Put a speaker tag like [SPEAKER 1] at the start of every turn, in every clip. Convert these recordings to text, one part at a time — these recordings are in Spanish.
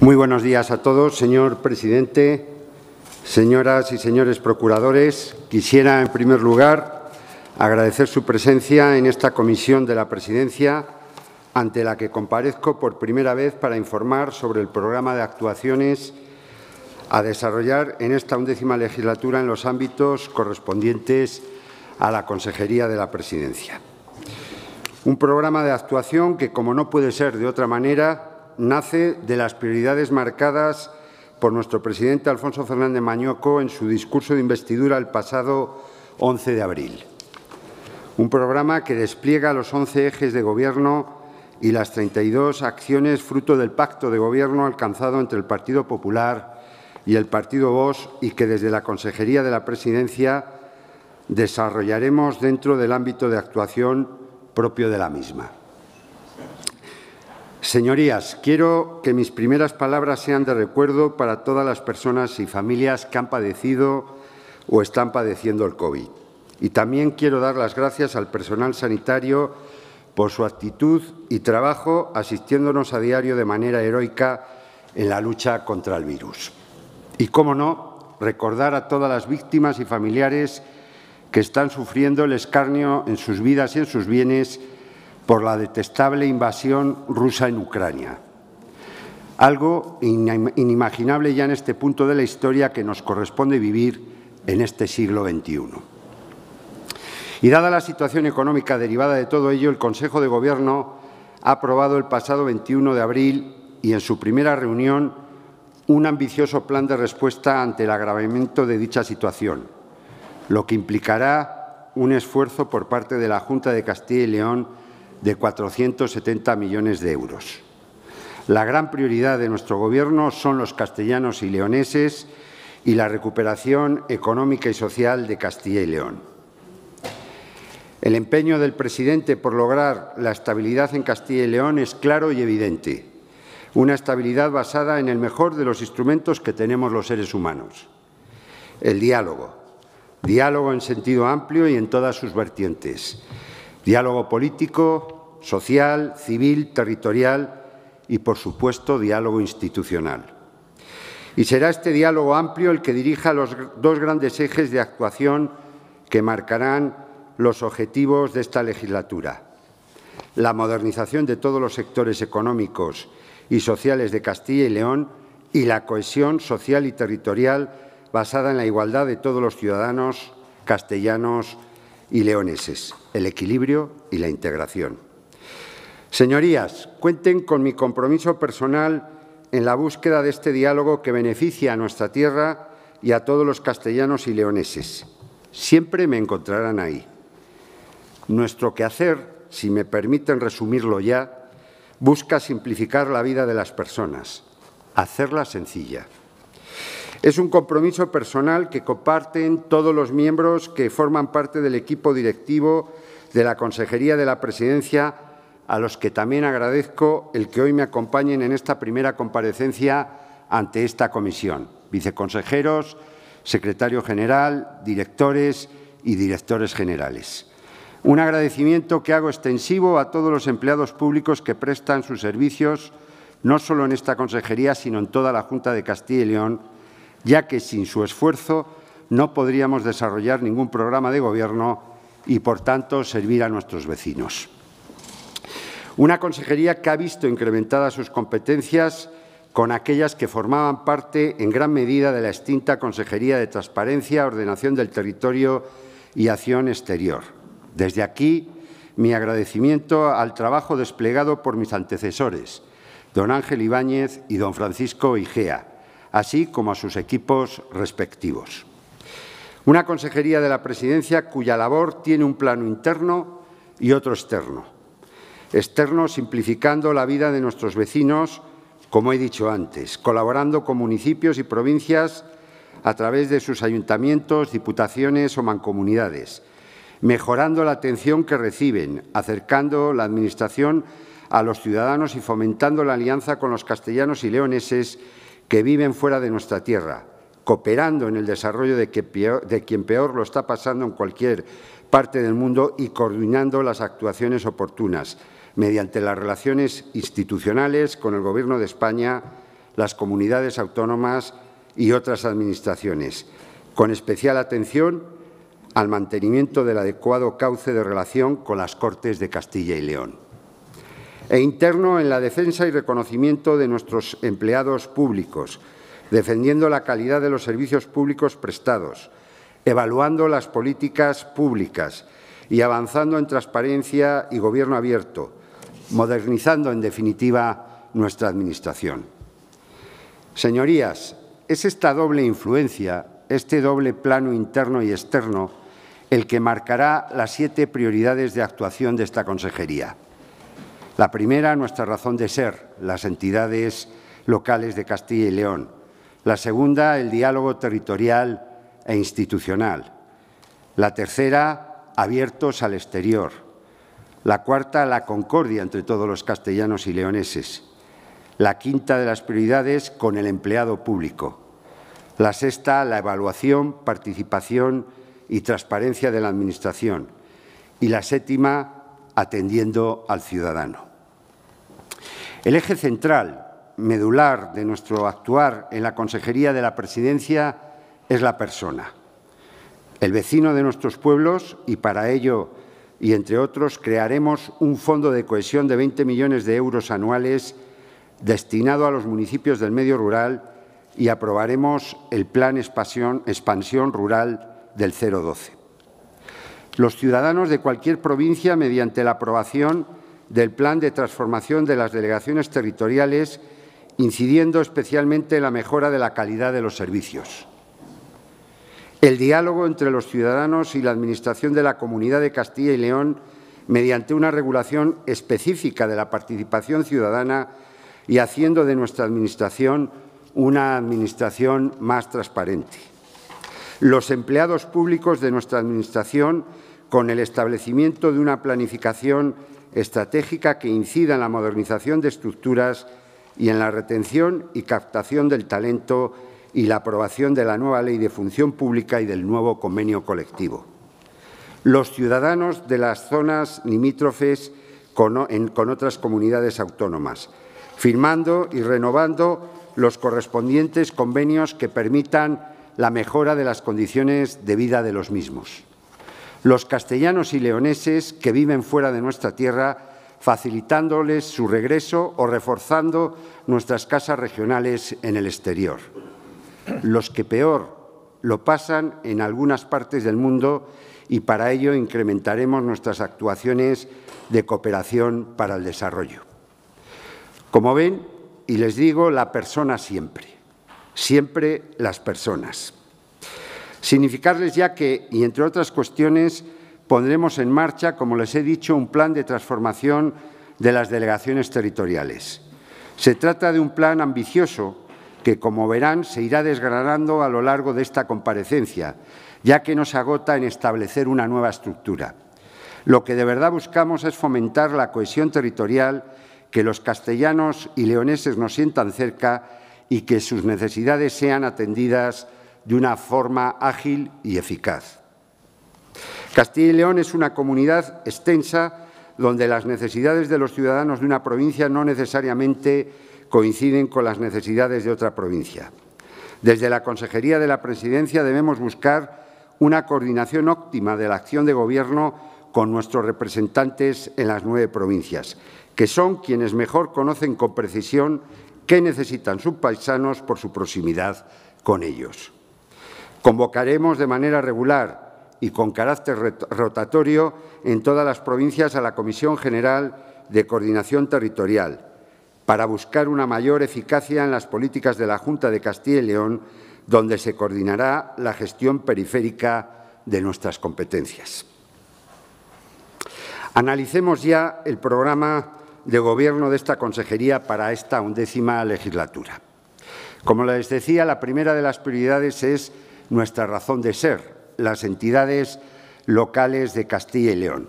[SPEAKER 1] Muy buenos días a todos, señor presidente, señoras y señores procuradores. Quisiera, en primer lugar, agradecer su presencia en esta comisión de la presidencia ante la que comparezco por primera vez para informar sobre el programa de actuaciones a desarrollar en esta undécima legislatura en los ámbitos correspondientes a la Consejería de la Presidencia. Un programa de actuación que, como no puede ser de otra manera, nace de las prioridades marcadas por nuestro presidente Alfonso Fernández Mañoco en su discurso de investidura el pasado 11 de abril. Un programa que despliega los 11 ejes de Gobierno y las 32 acciones fruto del pacto de Gobierno alcanzado entre el Partido Popular y el Partido Vox y que desde la Consejería de la Presidencia desarrollaremos dentro del ámbito de actuación propio de la misma. Señorías, quiero que mis primeras palabras sean de recuerdo para todas las personas y familias que han padecido o están padeciendo el COVID. Y también quiero dar las gracias al personal sanitario por su actitud y trabajo asistiéndonos a diario de manera heroica en la lucha contra el virus. Y, cómo no, recordar a todas las víctimas y familiares que están sufriendo el escarnio en sus vidas y en sus bienes por la detestable invasión rusa en Ucrania. Algo inimaginable ya en este punto de la historia que nos corresponde vivir en este siglo XXI. Y dada la situación económica derivada de todo ello, el Consejo de Gobierno ha aprobado el pasado 21 de abril y en su primera reunión un ambicioso plan de respuesta ante el agravamiento de dicha situación, lo que implicará un esfuerzo por parte de la Junta de Castilla y León de 470 millones de euros. La gran prioridad de nuestro Gobierno son los castellanos y leoneses y la recuperación económica y social de Castilla y León. El empeño del presidente por lograr la estabilidad en Castilla y León es claro y evidente. Una estabilidad basada en el mejor de los instrumentos que tenemos los seres humanos. El diálogo. Diálogo en sentido amplio y en todas sus vertientes Diálogo político, social, civil, territorial y, por supuesto, diálogo institucional. Y será este diálogo amplio el que dirija los dos grandes ejes de actuación que marcarán los objetivos de esta legislatura. La modernización de todos los sectores económicos y sociales de Castilla y León y la cohesión social y territorial basada en la igualdad de todos los ciudadanos castellanos y leoneses, el equilibrio y la integración. Señorías, cuenten con mi compromiso personal en la búsqueda de este diálogo que beneficia a nuestra tierra y a todos los castellanos y leoneses. Siempre me encontrarán ahí. Nuestro quehacer, si me permiten resumirlo ya, busca simplificar la vida de las personas, hacerla sencilla. Es un compromiso personal que comparten todos los miembros que forman parte del equipo directivo de la Consejería de la Presidencia, a los que también agradezco el que hoy me acompañen en esta primera comparecencia ante esta comisión. Viceconsejeros, secretario general, directores y directores generales. Un agradecimiento que hago extensivo a todos los empleados públicos que prestan sus servicios, no solo en esta consejería, sino en toda la Junta de Castilla y León, ya que sin su esfuerzo no podríamos desarrollar ningún programa de Gobierno y, por tanto, servir a nuestros vecinos. Una consejería que ha visto incrementadas sus competencias con aquellas que formaban parte en gran medida de la extinta Consejería de Transparencia, Ordenación del Territorio y Acción Exterior. Desde aquí, mi agradecimiento al trabajo desplegado por mis antecesores, don Ángel Ibáñez y don Francisco Igea, así como a sus equipos respectivos. Una consejería de la Presidencia cuya labor tiene un plano interno y otro externo. Externo simplificando la vida de nuestros vecinos, como he dicho antes, colaborando con municipios y provincias a través de sus ayuntamientos, diputaciones o mancomunidades, mejorando la atención que reciben, acercando la Administración a los ciudadanos y fomentando la alianza con los castellanos y leoneses que viven fuera de nuestra tierra, cooperando en el desarrollo de, quien peor lo está pasando en cualquier parte del mundo y coordinando las actuaciones oportunas mediante las relaciones institucionales con el Gobierno de España, las comunidades autónomas y otras administraciones, con especial atención al mantenimiento del adecuado cauce de relación con las Cortes de Castilla y León. E interno en la defensa y reconocimiento de nuestros empleados públicos, defendiendo la calidad de los servicios públicos prestados, evaluando las políticas públicas y avanzando en transparencia y gobierno abierto, modernizando, en definitiva, nuestra Administración. Señorías, es esta doble influencia, este doble plano interno y externo, el que marcará las siete prioridades de actuación de esta consejería. La primera, nuestra razón de ser, las entidades locales de Castilla y León. La segunda, el diálogo territorial e institucional. La tercera, abiertos al exterior. La cuarta, la concordia entre todos los castellanos y leoneses. La quinta de las prioridades, con el empleado público. La sexta, la evaluación, participación y transparencia de la Administración. Y la séptima, atendiendo al ciudadano. El eje central, medular de nuestro actuar en la Consejería de la Presidencia es la persona, el vecino de nuestros pueblos y para ello y entre otros crearemos un fondo de cohesión de 20 millones de euros anuales destinado a los municipios del medio rural y aprobaremos el Plan Expansión, Rural del 012. Los ciudadanos de cualquier provincia, mediante la aprobación del Plan de Transformación de las Delegaciones Territoriales, incidiendo especialmente en la mejora de la calidad de los servicios. El diálogo entre los ciudadanos y la Administración de la Comunidad de Castilla y León mediante una regulación específica de la participación ciudadana y haciendo de nuestra Administración una Administración más transparente. Los empleados públicos de nuestra Administración, con el establecimiento de una planificación estratégica que incida en la modernización de estructuras y en la retención y captación del talento y la aprobación de la nueva Ley de Función Pública y del nuevo convenio colectivo. Los ciudadanos de las zonas limítrofes con, otras comunidades autónomas, firmando y renovando los correspondientes convenios que permitan la mejora de las condiciones de vida de los mismos. Los castellanos y leoneses que viven fuera de nuestra tierra facilitándoles su regreso o reforzando nuestras casas regionales en el exterior. Los que peor lo pasan en algunas partes del mundo y para ello incrementaremos nuestras actuaciones de cooperación para el desarrollo. Como ven, y les digo, la persona siempre, siempre las personas. Significarles ya que, y entre otras cuestiones, pondremos en marcha, como les he dicho, un plan de transformación de las delegaciones territoriales. Se trata de un plan ambicioso que, como verán, se irá desgranando a lo largo de esta comparecencia, ya que no se agota en establecer una nueva estructura. Lo que de verdad buscamos es fomentar la cohesión territorial, que los castellanos y leoneses nos sientan cerca y que sus necesidades sean atendidas de una forma ágil y eficaz. Castilla y León es una comunidad extensa donde las necesidades de los ciudadanos de una provincia no necesariamente coinciden con las necesidades de otra provincia. Desde la Consejería de la Presidencia debemos buscar una coordinación óptima de la acción de Gobierno con nuestros representantes en las nueve provincias, que son quienes mejor conocen con precisión qué necesitan sus paisanos por su proximidad con ellos. Convocaremos de manera regular y con carácter rotatorio en todas las provincias a la Comisión General de Coordinación Territorial para buscar una mayor eficacia en las políticas de la Junta de Castilla y León, donde se coordinará la gestión periférica de nuestras competencias. Analicemos ya el programa de Gobierno de esta consejería para esta undécima legislatura. Como les decía, la primera de las prioridades es nuestra razón de ser, las entidades locales de Castilla y León.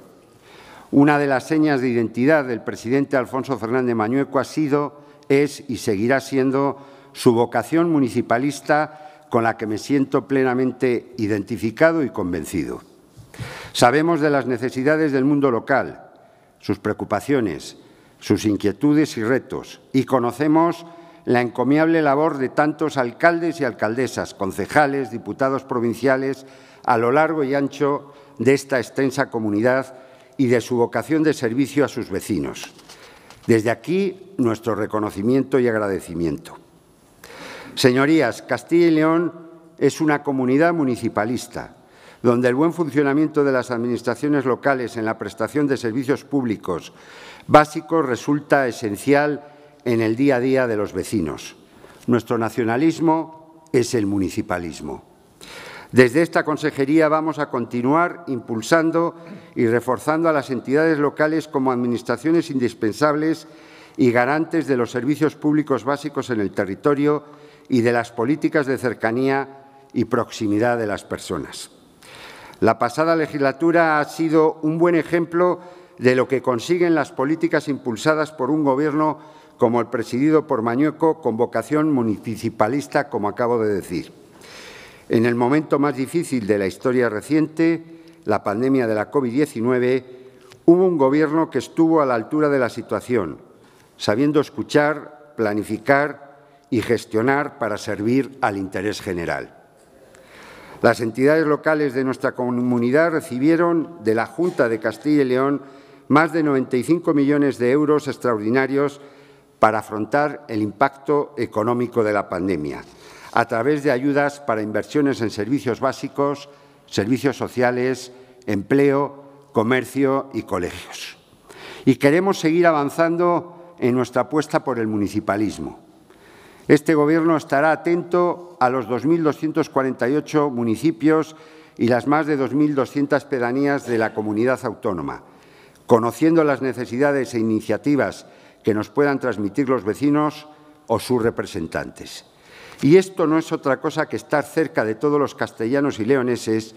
[SPEAKER 1] Una de las señas de identidad del presidente Alfonso Fernández Mañueco ha sido, es y seguirá siendo su vocación municipalista con la que me siento plenamente identificado y convencido. Sabemos de las necesidades del mundo local, sus preocupaciones, sus inquietudes y retos, y conocemos la encomiable labor de tantos alcaldes y alcaldesas, concejales, diputados provinciales, a lo largo y ancho de esta extensa comunidad y de su vocación de servicio a sus vecinos. Desde aquí, nuestro reconocimiento y agradecimiento. Señorías, Castilla y León es una comunidad municipalista, donde el buen funcionamiento de las administraciones locales en la prestación de servicios públicos básicos resulta esencial en el día a día de los vecinos. Nuestro nacionalismo es el municipalismo. Desde esta consejería vamos a continuar impulsando y reforzando a las entidades locales como administraciones indispensables y garantes de los servicios públicos básicos en el territorio y de las políticas de cercanía y proximidad de las personas. La pasada legislatura ha sido un buen ejemplo de lo que consiguen las políticas impulsadas por un Gobierno como el presidido por Mañueco, con vocación municipalista, como acabo de decir. En el momento más difícil de la historia reciente, la pandemia de la COVID-19, hubo un Gobierno que estuvo a la altura de la situación, sabiendo escuchar, planificar y gestionar para servir al interés general. Las entidades locales de nuestra comunidad recibieron de la Junta de Castilla y León más de 95 millones de euros extraordinarios para afrontar el impacto económico de la pandemia a través de ayudas para inversiones en servicios básicos, servicios sociales, empleo, comercio y colegios. Y queremos seguir avanzando en nuestra apuesta por el municipalismo. Este Gobierno estará atento a los 2.248 municipios y las más de 2.200 pedanías de la comunidad autónoma, conociendo las necesidades e iniciativas que nos puedan transmitir los vecinos o sus representantes. Y esto no es otra cosa que estar cerca de todos los castellanos y leoneses,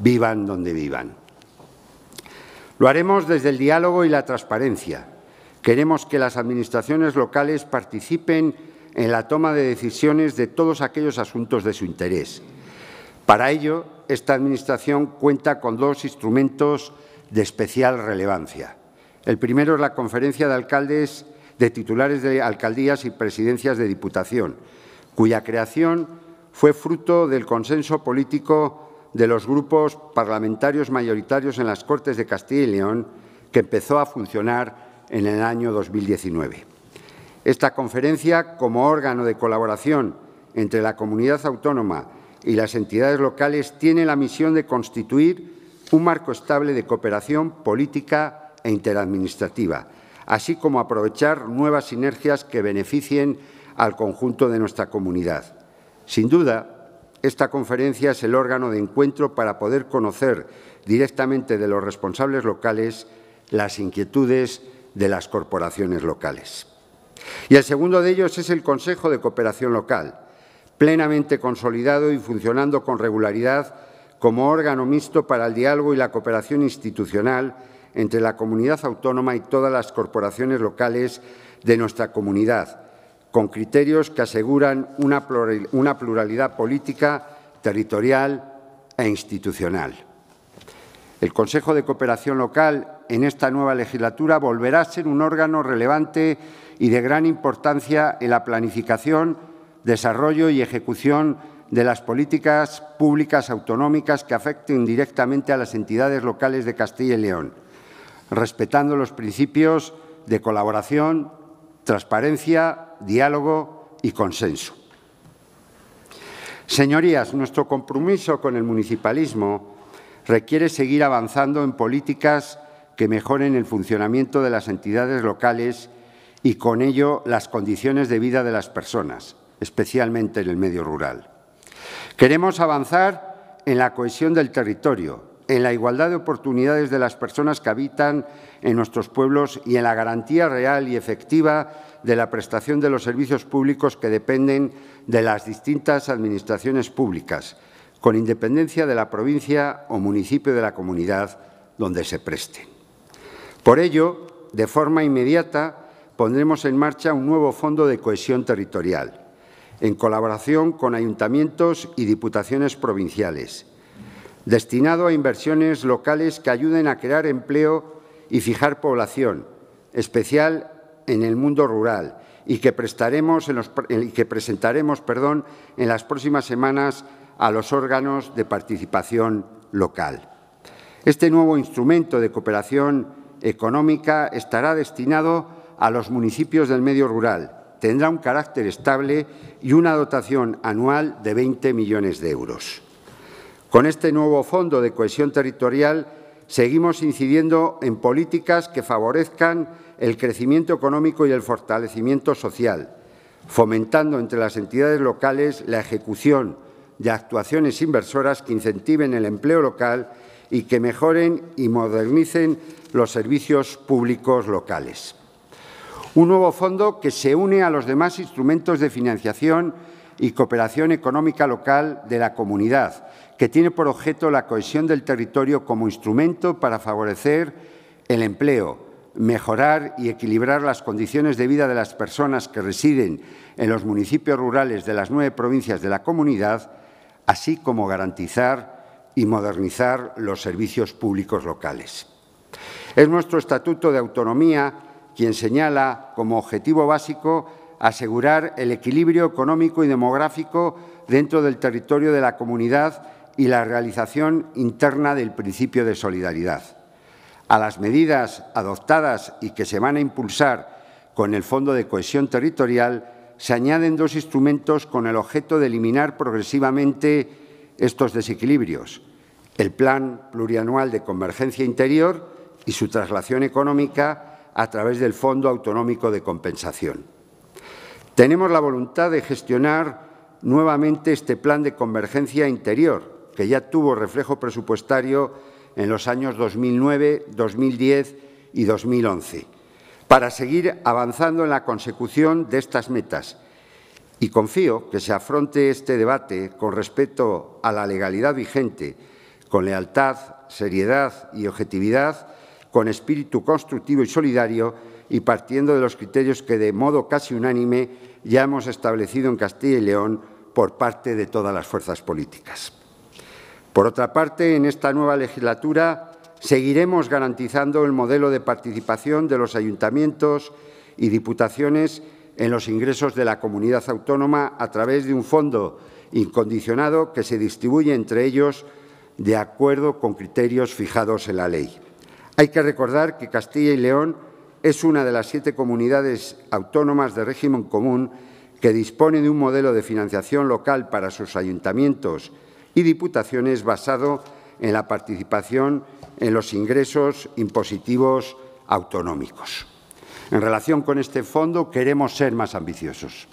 [SPEAKER 1] vivan donde vivan. Lo haremos desde el diálogo y la transparencia. Queremos que las administraciones locales participen en la toma de decisiones de todos aquellos asuntos de su interés. Para ello, esta Administración cuenta con dos instrumentos de especial relevancia. El primero es la Conferencia de Alcaldes de titulares de alcaldías y presidencias de Diputación, cuya creación fue fruto del consenso político de los grupos parlamentarios mayoritarios en las Cortes de Castilla y León, que empezó a funcionar en el año 2019. Esta conferencia, como órgano de colaboración entre la comunidad autónoma y las entidades locales, tiene la misión de constituir un marco estable de cooperación política e interadministrativa, así como aprovechar nuevas sinergias que beneficien al conjunto de nuestra comunidad. Sin duda, esta conferencia es el órgano de encuentro para poder conocer directamente de los responsables locales las inquietudes de las corporaciones locales. Y el segundo de ellos es el Consejo de Cooperación Local, plenamente consolidado y funcionando con regularidad como órgano mixto para el diálogo y la cooperación institucional entre la comunidad autónoma y todas las corporaciones locales de nuestra comunidad, con criterios que aseguran una pluralidad política, territorial e institucional. El Consejo de Cooperación Local en esta nueva legislatura volverá a ser un órgano relevante y de gran importancia en la planificación, desarrollo y ejecución de las políticas públicas autonómicas que afecten directamente a las entidades locales de Castilla y León, respetando los principios de colaboración, transparencia, diálogo y consenso. Señorías, nuestro compromiso con el municipalismo requiere seguir avanzando en políticas que mejoren el funcionamiento de las entidades locales y con ello las condiciones de vida de las personas, especialmente en el medio rural. Queremos avanzar en la cohesión del territorio, en la igualdad de oportunidades de las personas que habitan en nuestros pueblos y en la garantía real y efectiva de la prestación de los servicios públicos que dependen de las distintas administraciones públicas, con independencia de la provincia o municipio de la comunidad donde se presten. Por ello, de forma inmediata, pondremos en marcha un nuevo fondo de cohesión territorial, en colaboración con ayuntamientos y diputaciones provinciales, destinado a inversiones locales que ayuden a crear empleo y fijar población, especial en el mundo rural, y que, presentaremos perdón, en las próximas semanas a los órganos de participación local. Este nuevo instrumento de cooperación económica estará destinado a los municipios del medio rural. Tendrá un carácter estable y una dotación anual de 20 millones de euros. Con este nuevo Fondo de Cohesión Territorial seguimos incidiendo en políticas que favorezcan el crecimiento económico y el fortalecimiento social, fomentando entre las entidades locales la ejecución de actuaciones inversoras que incentiven el empleo local y que mejoren y modernicen los servicios públicos locales. Un nuevo fondo que se une a los demás instrumentos de financiación y cooperación económica local de la comunidad, que tiene por objeto la cohesión del territorio como instrumento para favorecer el empleo, mejorar y equilibrar las condiciones de vida de las personas que residen en los municipios rurales de las nueve provincias de la comunidad, así como garantizar y modernizar los servicios públicos locales. Es nuestro Estatuto de Autonomía quien señala como objetivo básico asegurar el equilibrio económico y demográfico dentro del territorio de la comunidad y la realización interna del principio de solidaridad. A las medidas adoptadas y que se van a impulsar con el Fondo de Cohesión Territorial se añaden dos instrumentos con el objeto de eliminar progresivamente estos desequilibrios. El Plan Plurianual de Convergencia Interior y su traslación económica a través del Fondo Autonómico de Compensación. Tenemos la voluntad de gestionar nuevamente este plan de convergencia interior, que ya tuvo reflejo presupuestario en los años 2009, 2010 y 2011, para seguir avanzando en la consecución de estas metas. Y confío que se afronte este debate con respeto a la legalidad vigente, con lealtad, seriedad y objetividad, con espíritu constructivo y solidario y partiendo de los criterios que, de modo casi unánime, ya hemos establecido en Castilla y León por parte de todas las fuerzas políticas. Por otra parte, en esta nueva legislatura seguiremos garantizando el modelo de participación de los ayuntamientos y diputaciones en los ingresos de la comunidad autónoma a través de un fondo incondicionado que se distribuye entre ellos de acuerdo con criterios fijados en la ley. Hay que recordar que Castilla y León es una de las siete comunidades autónomas de régimen común que dispone de un modelo de financiación local para sus ayuntamientos y diputaciones basado en la participación en los ingresos impositivos autonómicos. En relación con este fondo, queremos ser más ambiciosos.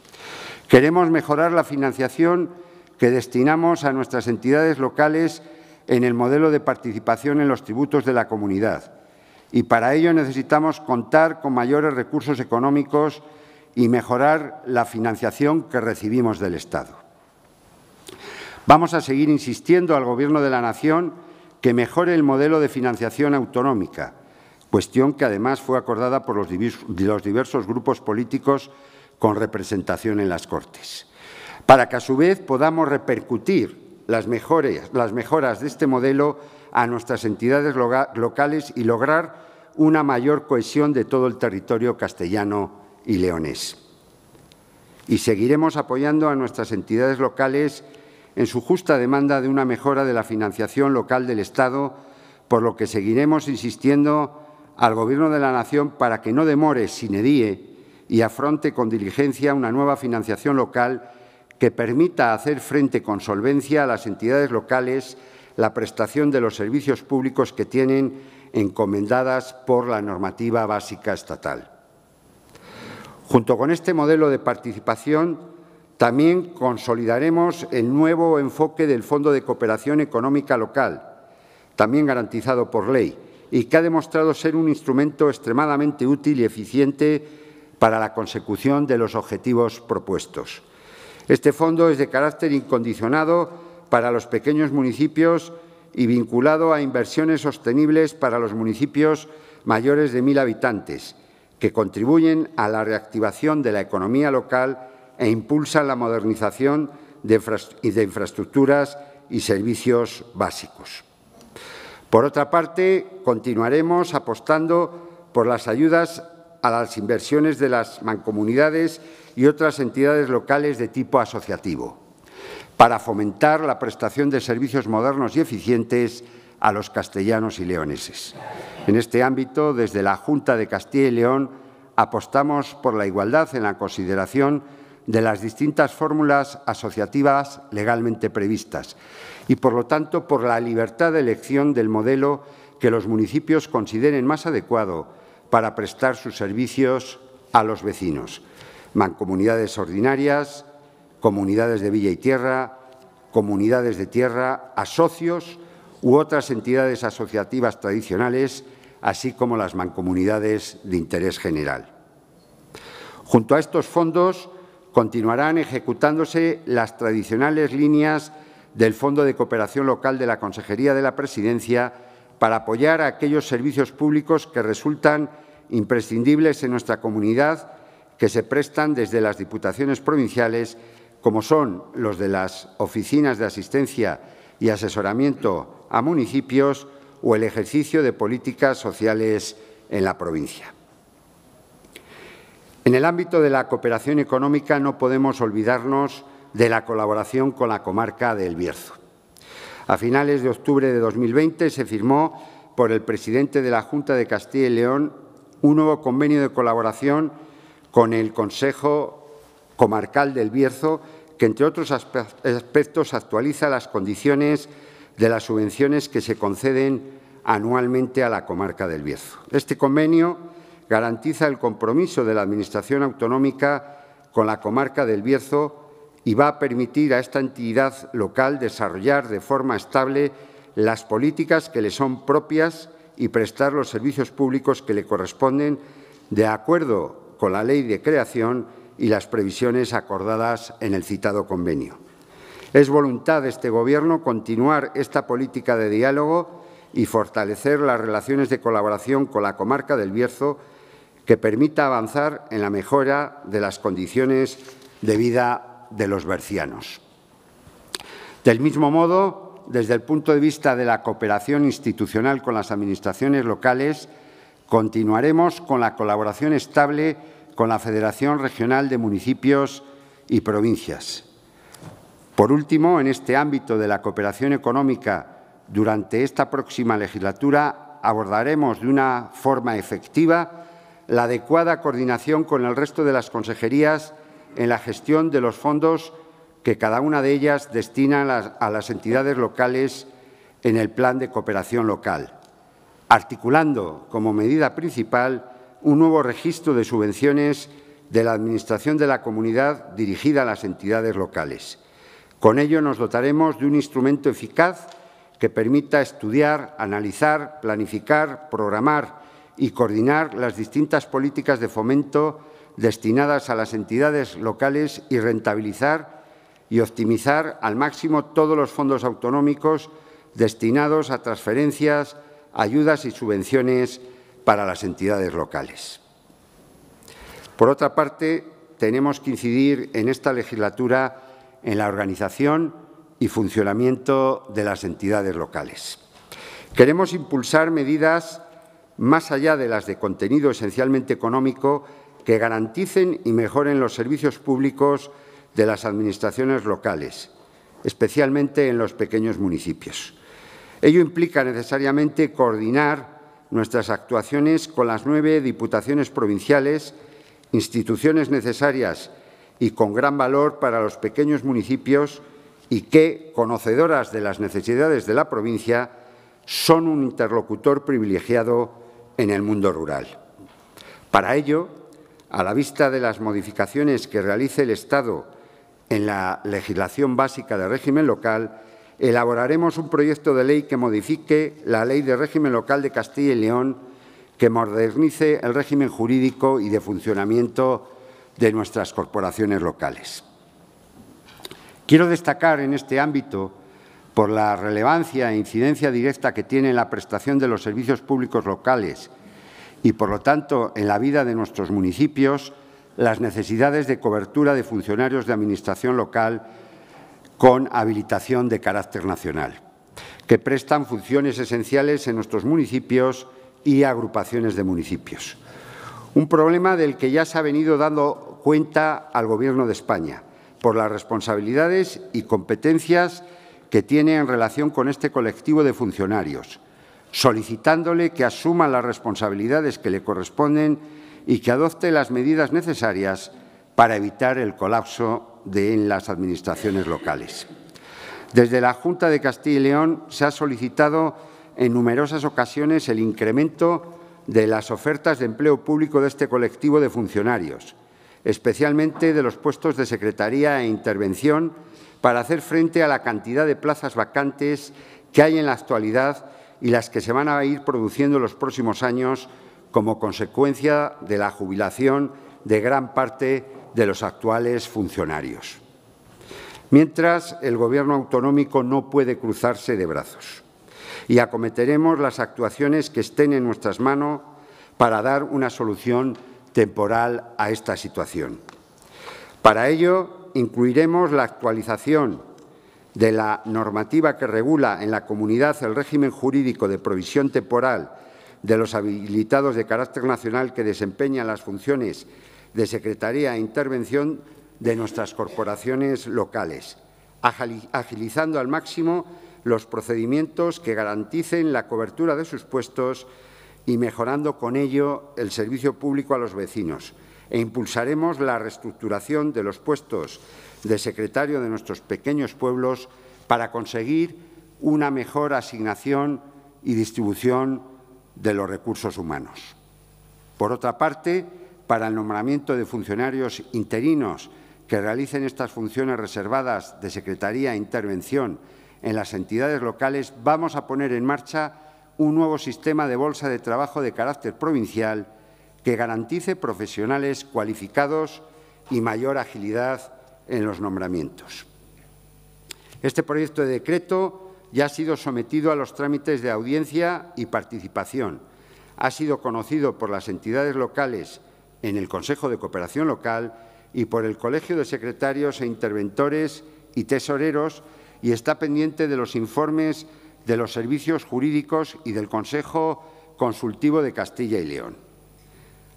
[SPEAKER 1] Queremos mejorar la financiación que destinamos a nuestras entidades locales en el modelo de participación en los tributos de la comunidad. Y para ello necesitamos contar con mayores recursos económicos y mejorar la financiación que recibimos del Estado. Vamos a seguir insistiendo al Gobierno de la Nación que mejore el modelo de financiación autonómica, cuestión que además fue acordada por los diversos grupos políticos con representación en las Cortes, para que a su vez podamos repercutir las, mejoras de este modelo a nuestras entidades locales y lograr una mayor cohesión de todo el territorio castellano y leonés. Y seguiremos apoyando a nuestras entidades locales en su justa demanda de una mejora de la financiación local del Estado, por lo que seguiremos insistiendo al Gobierno de la Nación para que no demore sin edie y afronte con diligencia una nueva financiación local que permita hacer frente con solvencia a las entidades locales la prestación de los servicios públicos que tienen encomendadas por la normativa básica estatal. Junto con este modelo de participación, también consolidaremos el nuevo enfoque del Fondo de Cooperación Económica Local, también garantizado por ley, y que ha demostrado ser un instrumento extremadamente útil y eficiente para la consecución de los objetivos propuestos. Este fondo es de carácter incondicionado para los pequeños municipios y vinculado a inversiones sostenibles para los municipios mayores de mil habitantes, que contribuyen a la reactivación de la economía local e impulsan la modernización de, infraestructuras y servicios básicos. Por otra parte, continuaremos apostando por las ayudas a las inversiones de las mancomunidades y otras entidades locales de tipo asociativo, para fomentar la prestación de servicios modernos y eficientes a los castellanos y leoneses. En este ámbito, desde la Junta de Castilla y León, apostamos por la igualdad en la consideración de las distintas fórmulas asociativas legalmente previstas y, por lo tanto, por la libertad de elección del modelo que los municipios consideren más adecuado para prestar sus servicios a los vecinos. Mancomunidades ordinarias, comunidades de villa y tierra, comunidades de tierra, asocios u otras entidades asociativas tradicionales, así como las mancomunidades de interés general. Junto a estos fondos continuarán ejecutándose las tradicionales líneas del Fondo de Cooperación Local de la Consejería de la Presidencia para apoyar a aquellos servicios públicos que resultan imprescindibles en nuestra comunidad, que se prestan desde las diputaciones provinciales, como son los de las oficinas de asistencia y asesoramiento a municipios o el ejercicio de políticas sociales en la provincia. En el ámbito de la cooperación económica no podemos olvidarnos de la colaboración con la comarca del Bierzo. A finales de octubre de 2020 se firmó por el presidente de la Junta de Castilla y León un nuevo convenio de colaboración con el Consejo Comarcal del Bierzo, que, entre otros aspectos, actualiza las condiciones de las subvenciones que se conceden anualmente a la comarca del Bierzo. Este convenio garantiza el compromiso de la Administración autonómica con la comarca del Bierzo y va a permitir a esta entidad local desarrollar de forma estable las políticas que le son propias y prestar los servicios públicos que le corresponden de acuerdo con la ley de creación y las previsiones acordadas en el citado convenio. Es voluntad de este Gobierno continuar esta política de diálogo y fortalecer las relaciones de colaboración con la comarca del Bierzo que permita avanzar en la mejora de las condiciones de vida de los bercianos. Del mismo modo, desde el punto de vista de la cooperación institucional con las administraciones locales, continuaremos con la colaboración estable con la Federación Regional de Municipios y Provincias. Por último, en este ámbito de la cooperación económica, durante esta próxima legislatura abordaremos de una forma efectiva la adecuada coordinación con el resto de las consejerías en la gestión de los fondos que cada una de ellas destina a las entidades locales en el Plan de Cooperación Local, articulando como medida principal un nuevo registro de subvenciones de la Administración de la Comunidad dirigida a las entidades locales. Con ello nos dotaremos de un instrumento eficaz que permita estudiar, analizar, planificar, programar y coordinar las distintas políticas de fomento destinadas a las entidades locales y rentabilizar y optimizar al máximo todos los fondos autonómicos destinados a transferencias, ayudas y subvenciones para las entidades locales. Por otra parte, tenemos que incidir en esta legislatura en la organización y funcionamiento de las entidades locales. Queremos impulsar medidas más allá de las de contenido esencialmente económico que garanticen y mejoren los servicios públicos de las administraciones locales, especialmente en los pequeños municipios. Ello implica necesariamente coordinar nuestras actuaciones con las nueve diputaciones provinciales, instituciones necesarias y con gran valor para los pequeños municipios y que, conocedoras de las necesidades de la provincia, son un interlocutor privilegiado en el mundo rural. Para ello, a la vista de las modificaciones que realice el Estado en la legislación básica del régimen local, elaboraremos un proyecto de ley que modifique la Ley de Régimen Local de Castilla y León, que modernice el régimen jurídico y de funcionamiento de nuestras corporaciones locales. Quiero destacar en este ámbito, por la relevancia e incidencia directa que tiene en la prestación de los servicios públicos locales y, por lo tanto, en la vida de nuestros municipios, las necesidades de cobertura de funcionarios de Administración local con habilitación de carácter nacional, que prestan funciones esenciales en nuestros municipios y agrupaciones de municipios. Un problema del que ya se ha venido dando cuenta al Gobierno de España por las responsabilidades y competencias que tiene en relación con este colectivo de funcionarios, solicitándole que asuma las responsabilidades que le corresponden y que adopte las medidas necesarias para evitar el colapso de en las administraciones locales. Desde la Junta de Castilla y León se ha solicitado en numerosas ocasiones el incremento de las ofertas de empleo público de este colectivo de funcionarios, especialmente de los puestos de secretaría e intervención, para hacer frente a la cantidad de plazas vacantes que hay en la actualidad y las que se van a ir produciendo en los próximos años como consecuencia de la jubilación de gran parte de los actuales funcionarios. Mientras, el Gobierno autonómico no puede cruzarse de brazos y acometeremos las actuaciones que estén en nuestras manos para dar una solución temporal a esta situación. Para ello, incluiremos la actualización de la normativa que regula en la comunidad el régimen jurídico de provisión temporal de los habilitados de carácter nacional que desempeñan las funciones de Secretaría e Intervención de nuestras corporaciones locales, agilizando al máximo los procedimientos que garanticen la cobertura de sus puestos y mejorando con ello el servicio público a los vecinos. E impulsaremos la reestructuración de los puestos de secretario de nuestros pequeños pueblos para conseguir una mejor asignación y distribución de los recursos humanos. Por otra parte, para el nombramiento de funcionarios interinos que realicen estas funciones reservadas de Secretaría e Intervención en las entidades locales, vamos a poner en marcha un nuevo sistema de bolsa de trabajo de carácter provincial que garantice profesionales cualificados y mayor agilidad en los nombramientos. Este proyecto de decreto ya ha sido sometido a los trámites de audiencia y participación. Ha sido conocido por las entidades locales en el Consejo de Cooperación Local y por el Colegio de Secretarios e Interventores y Tesoreros y está pendiente de los informes de los servicios jurídicos y del Consejo Consultivo de Castilla y León.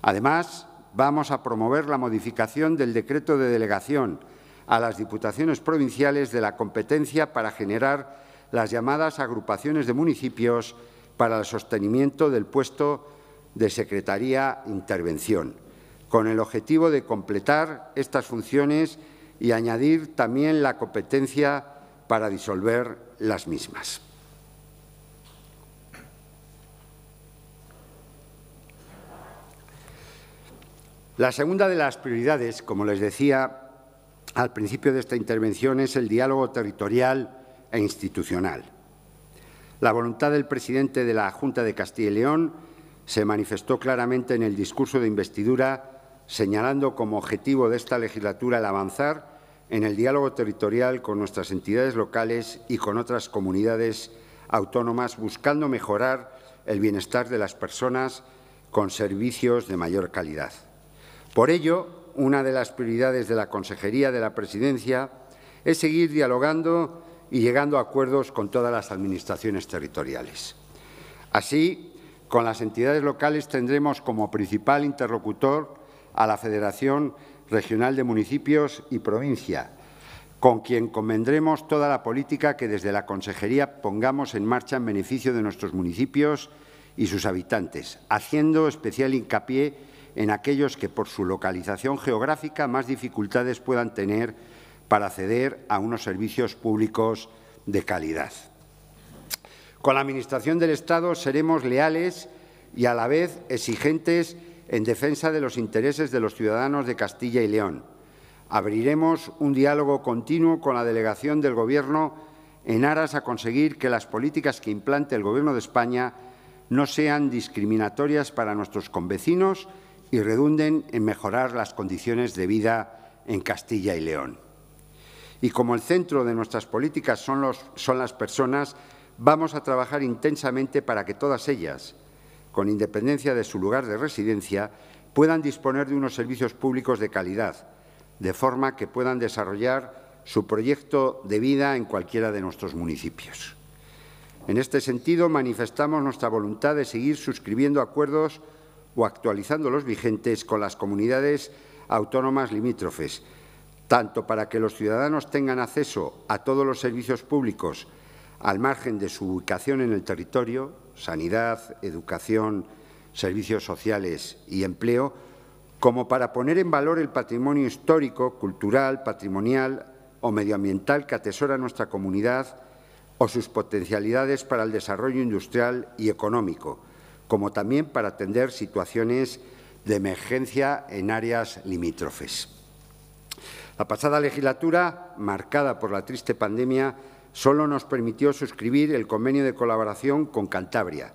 [SPEAKER 1] Además, vamos a promover la modificación del decreto de delegación a las diputaciones provinciales de la competencia para generar las llamadas agrupaciones de municipios para el sostenimiento del puesto de Secretaría Intervención, con el objetivo de completar estas funciones y añadir también la competencia para disolver las mismas. La segunda de las prioridades, como les decía al principio de esta intervención, es el diálogo territorial e institucional. La voluntad del presidente de la Junta de Castilla y León se manifestó claramente en el discurso de investidura, señalando como objetivo de esta legislatura el avanzar en el diálogo territorial con nuestras entidades locales y con otras comunidades autónomas, buscando mejorar el bienestar de las personas con servicios de mayor calidad. Por ello, una de las prioridades de la Consejería de la Presidencia es seguir dialogando y llegando a acuerdos con todas las administraciones territoriales. Así, con las entidades locales tendremos como principal interlocutor a la Federación Regional de Municipios y Provincia, con quien convendremos toda la política que desde la Consejería pongamos en marcha en beneficio de nuestros municipios y sus habitantes, haciendo especial hincapié en aquellos que por su localización geográfica más dificultades puedan tener para acceder a unos servicios públicos de calidad. Con la Administración del Estado seremos leales y a la vez exigentes en defensa de los intereses de los ciudadanos de Castilla y León. Abriremos un diálogo continuo con la delegación del Gobierno en aras a conseguir que las políticas que implante el Gobierno de España no sean discriminatorias para nuestros convecinos y redunden en mejorar las condiciones de vida en Castilla y León. Y como el centro de nuestras políticas son, los, son las personas, vamos a trabajar intensamente para que todas ellas, con independencia de su lugar de residencia, puedan disponer de unos servicios públicos de calidad, de forma que puedan desarrollar su proyecto de vida en cualquiera de nuestros municipios. En este sentido, manifestamos nuestra voluntad de seguir suscribiendo acuerdos o actualizando los vigentes con las comunidades autónomas limítrofes, tanto para que los ciudadanos tengan acceso a todos los servicios públicos al margen de su ubicación en el territorio, sanidad, educación, servicios sociales y empleo, como para poner en valor el patrimonio histórico, cultural, patrimonial o medioambiental que atesora nuestra comunidad o sus potencialidades para el desarrollo industrial y económico, como también para atender situaciones de emergencia en áreas limítrofes. La pasada legislatura, marcada por la triste pandemia, solo nos permitió suscribir el convenio de colaboración con Cantabria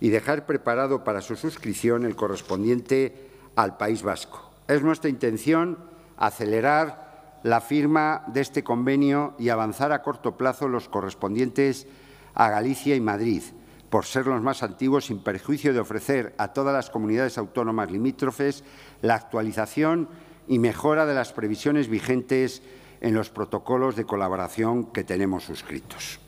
[SPEAKER 1] y dejar preparado para su suscripción el correspondiente al País Vasco. Es nuestra intención acelerar la firma de este convenio y avanzar a corto plazo los correspondientes a Galicia y Madrid, por ser los más antiguos, sin perjuicio de ofrecer a todas las comunidades autónomas limítrofes la actualización y mejora de las previsiones vigentes en los protocolos de colaboración que tenemos suscritos.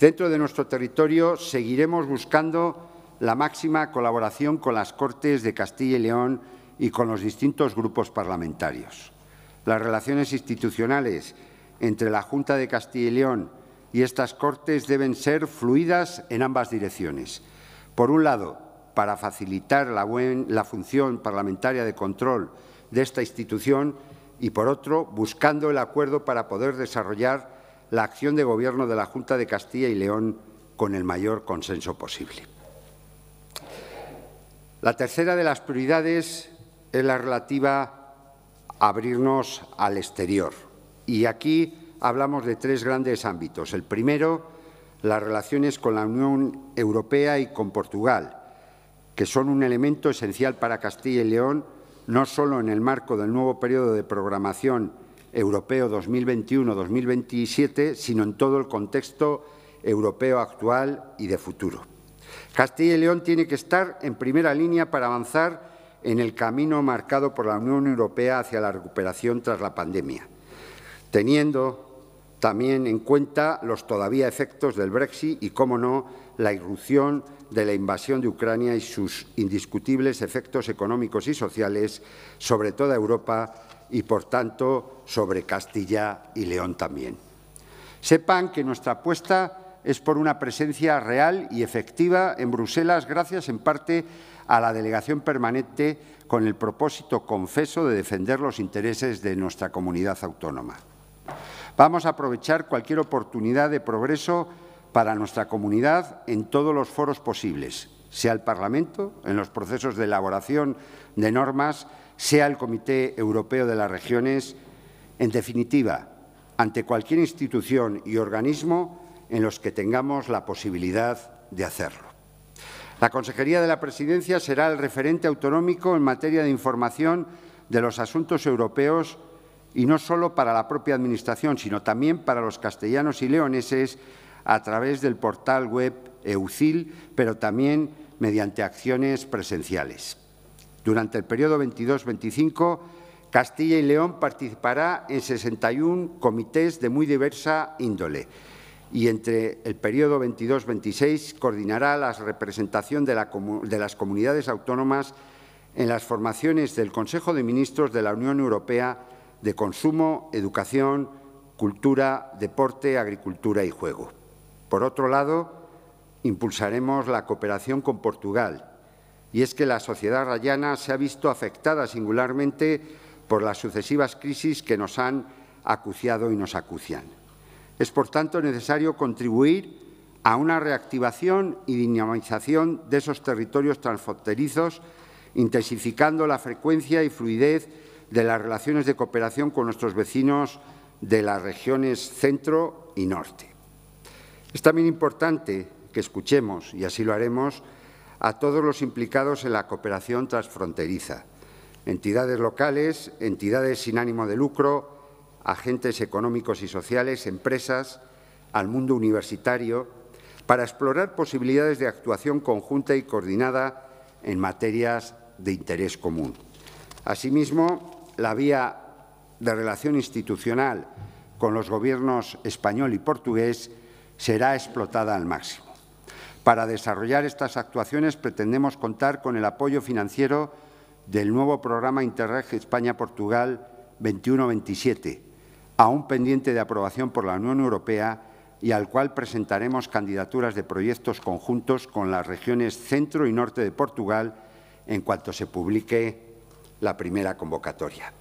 [SPEAKER 1] Dentro de nuestro territorio seguiremos buscando la máxima colaboración con las Cortes de Castilla y León y con los distintos grupos parlamentarios. Las relaciones institucionales entre la Junta de Castilla y León y estas Cortes deben ser fluidas en ambas direcciones. Por un lado, para facilitar la, función parlamentaria de control de esta institución y, por otro, buscando el acuerdo para poder desarrollar la acción de Gobierno de la Junta de Castilla y León con el mayor consenso posible. La tercera de las prioridades es la relativa a abrirnos al exterior. Y aquí hablamos de tres grandes ámbitos. El primero, las relaciones con la Unión Europea y con Portugal, que son un elemento esencial para Castilla y León no solo en el marco del nuevo periodo de programación europeo 2021-2027, sino en todo el contexto europeo actual y de futuro. Castilla y León tiene que estar en primera línea para avanzar en el camino marcado por la Unión Europea hacia la recuperación tras la pandemia, teniendo también en cuenta los todavía efectos del Brexit y, cómo no, la irrupción de la invasión de Ucrania y sus indiscutibles efectos económicos y sociales sobre toda Europa y, por tanto, sobre Castilla y León también. Sepan que nuestra apuesta es por una presencia real y efectiva en Bruselas, gracias en parte a la delegación permanente con el propósito confeso de defender los intereses de nuestra comunidad autónoma. Vamos a aprovechar cualquier oportunidad de progreso para nuestra comunidad en todos los foros posibles, sea el Parlamento, en los procesos de elaboración de normas, sea el Comité Europeo de las Regiones, en definitiva, ante cualquier institución y organismo en los que tengamos la posibilidad de hacerlo. La Consejería de la Presidencia será el referente autonómico en materia de información de los asuntos europeos y no solo para la propia Administración, sino también para los castellanos y leoneses a través del portal web EUCIL, pero también mediante acciones presenciales. Durante el periodo 22-25, Castilla y León participará en 61 comités de muy diversa índole y entre el periodo 22-26 coordinará la representación de, de las comunidades autónomas en las formaciones del Consejo de Ministros de la Unión Europea de consumo, educación, cultura, deporte, agricultura y juego. Por otro lado, impulsaremos la cooperación con Portugal, y es que la sociedad rayana se ha visto afectada singularmente por las sucesivas crisis que nos han acuciado y nos acucian. Es, por tanto, necesario contribuir a una reactivación y dinamización de esos territorios transfronterizos, intensificando la frecuencia y fluidez de las relaciones de cooperación con nuestros vecinos de las regiones centro y norte. Es también importante que escuchemos, y así lo haremos, a todos los implicados en la cooperación transfronteriza, entidades locales, entidades sin ánimo de lucro, agentes económicos y sociales, empresas, al mundo universitario, para explorar posibilidades de actuación conjunta y coordinada en materias de interés común. Asimismo, la vía de relación institucional con los gobiernos español y portugués será explotada al máximo. Para desarrollar estas actuaciones pretendemos contar con el apoyo financiero del nuevo programa Interreg España-Portugal 21-27, aún pendiente de aprobación por la Unión Europea y al cual presentaremos candidaturas de proyectos conjuntos con las regiones centro y norte de Portugal en cuanto se publique la primera convocatoria.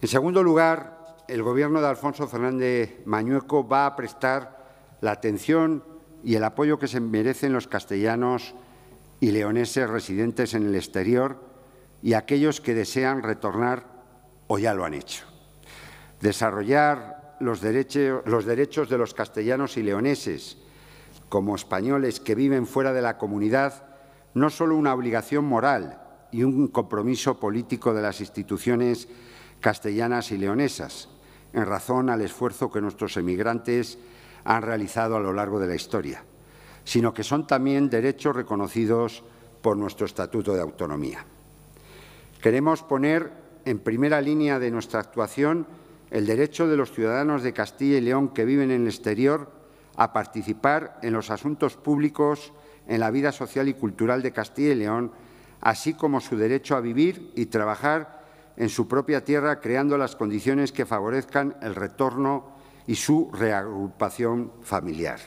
[SPEAKER 1] En segundo lugar, el Gobierno de Alfonso Fernández Mañueco va a prestar la atención y el apoyo que se merecen los castellanos y leoneses residentes en el exterior y aquellos que desean retornar o ya lo han hecho. Desarrollar los derechos, de los castellanos y leoneses como españoles que viven fuera de la comunidad no solo una obligación moral y un compromiso político de las instituciones castellanas y leonesas, en razón al esfuerzo que nuestros emigrantes han realizado a lo largo de la historia, sino que son también derechos reconocidos por nuestro Estatuto de Autonomía. Queremos poner en primera línea de nuestra actuación el derecho de los ciudadanos de Castilla y León que viven en el exterior a participar en los asuntos públicos, en la vida social y cultural de Castilla y León, así como su derecho a vivir y trabajar en su propia tierra, creando las condiciones que favorezcan el retorno y su reagrupación familiar.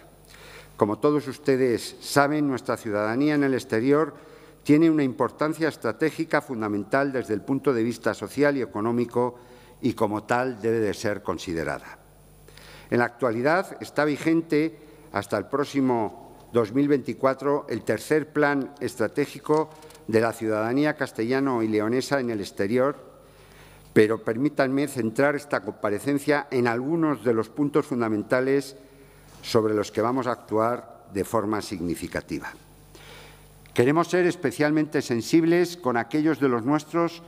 [SPEAKER 1] Como todos ustedes saben, nuestra ciudadanía en el exterior tiene una importancia estratégica fundamental desde el punto de vista social y económico y como tal debe de ser considerada. En la actualidad está vigente hasta el próximo 2024 el tercer plan estratégico de la ciudadanía castellano y leonesa en el exterior pero permítanme centrar esta comparecencia en algunos de los puntos fundamentales sobre los que vamos a actuar de forma significativa. Queremos ser especialmente sensibles con aquellos de los nuestros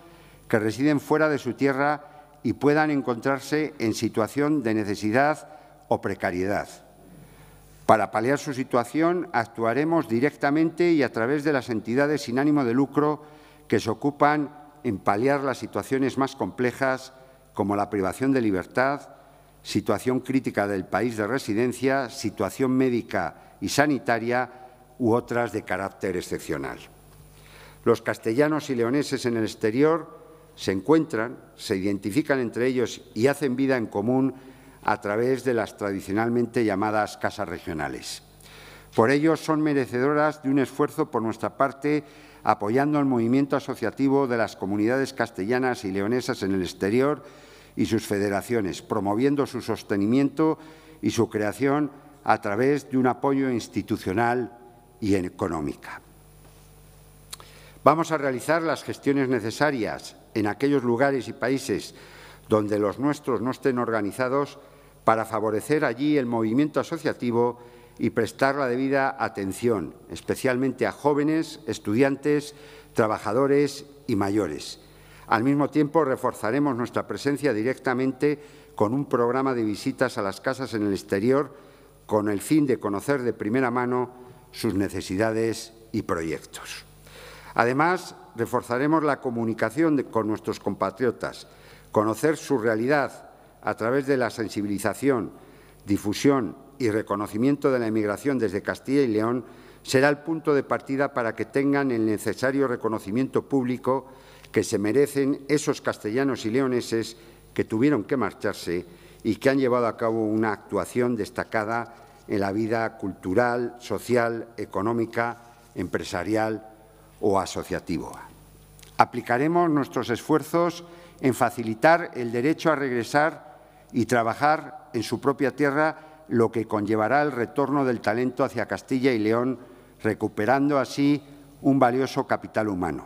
[SPEAKER 1] que residen fuera de su tierra y puedan encontrarse en situación de necesidad o precariedad. Para paliar su situación, actuaremos directamente y a través de las entidades sin ánimo de lucro que se ocupan en paliar las situaciones más complejas como la privación de libertad, situación crítica del país de residencia, situación médica y sanitaria u otras de carácter excepcional. Los castellanos y leoneses en el exterior se encuentran, se identifican entre ellos y hacen vida en común a través de las tradicionalmente llamadas casas regionales. Por ello, son merecedoras de un esfuerzo por nuestra parte apoyando el movimiento asociativo de las comunidades castellanas y leonesas en el exterior y sus federaciones, promoviendo su sostenimiento y su creación a través de un apoyo institucional y económica. Vamos a realizar las gestiones necesarias en aquellos lugares y países donde los nuestros no estén organizados para favorecer allí el movimiento asociativo y prestar la debida atención, especialmente a jóvenes, estudiantes, trabajadores y mayores. Al mismo tiempo, reforzaremos nuestra presencia directamente con un programa de visitas a las casas en el exterior con el fin de conocer de primera mano sus necesidades y proyectos. Además, reforzaremos la comunicación con nuestros compatriotas, conocer su realidad a través de la sensibilización, difusión y reconocimiento de la emigración desde Castilla y León será el punto de partida para que tengan el necesario reconocimiento público que se merecen esos castellanos y leoneses que tuvieron que marcharse y que han llevado a cabo una actuación destacada en la vida cultural, social, económica, empresarial o asociativa. Aplicaremos nuestros esfuerzos en facilitar el derecho a regresar y trabajar en su propia tierra lo que conllevará el retorno del talento hacia Castilla y León, recuperando así un valioso capital humano.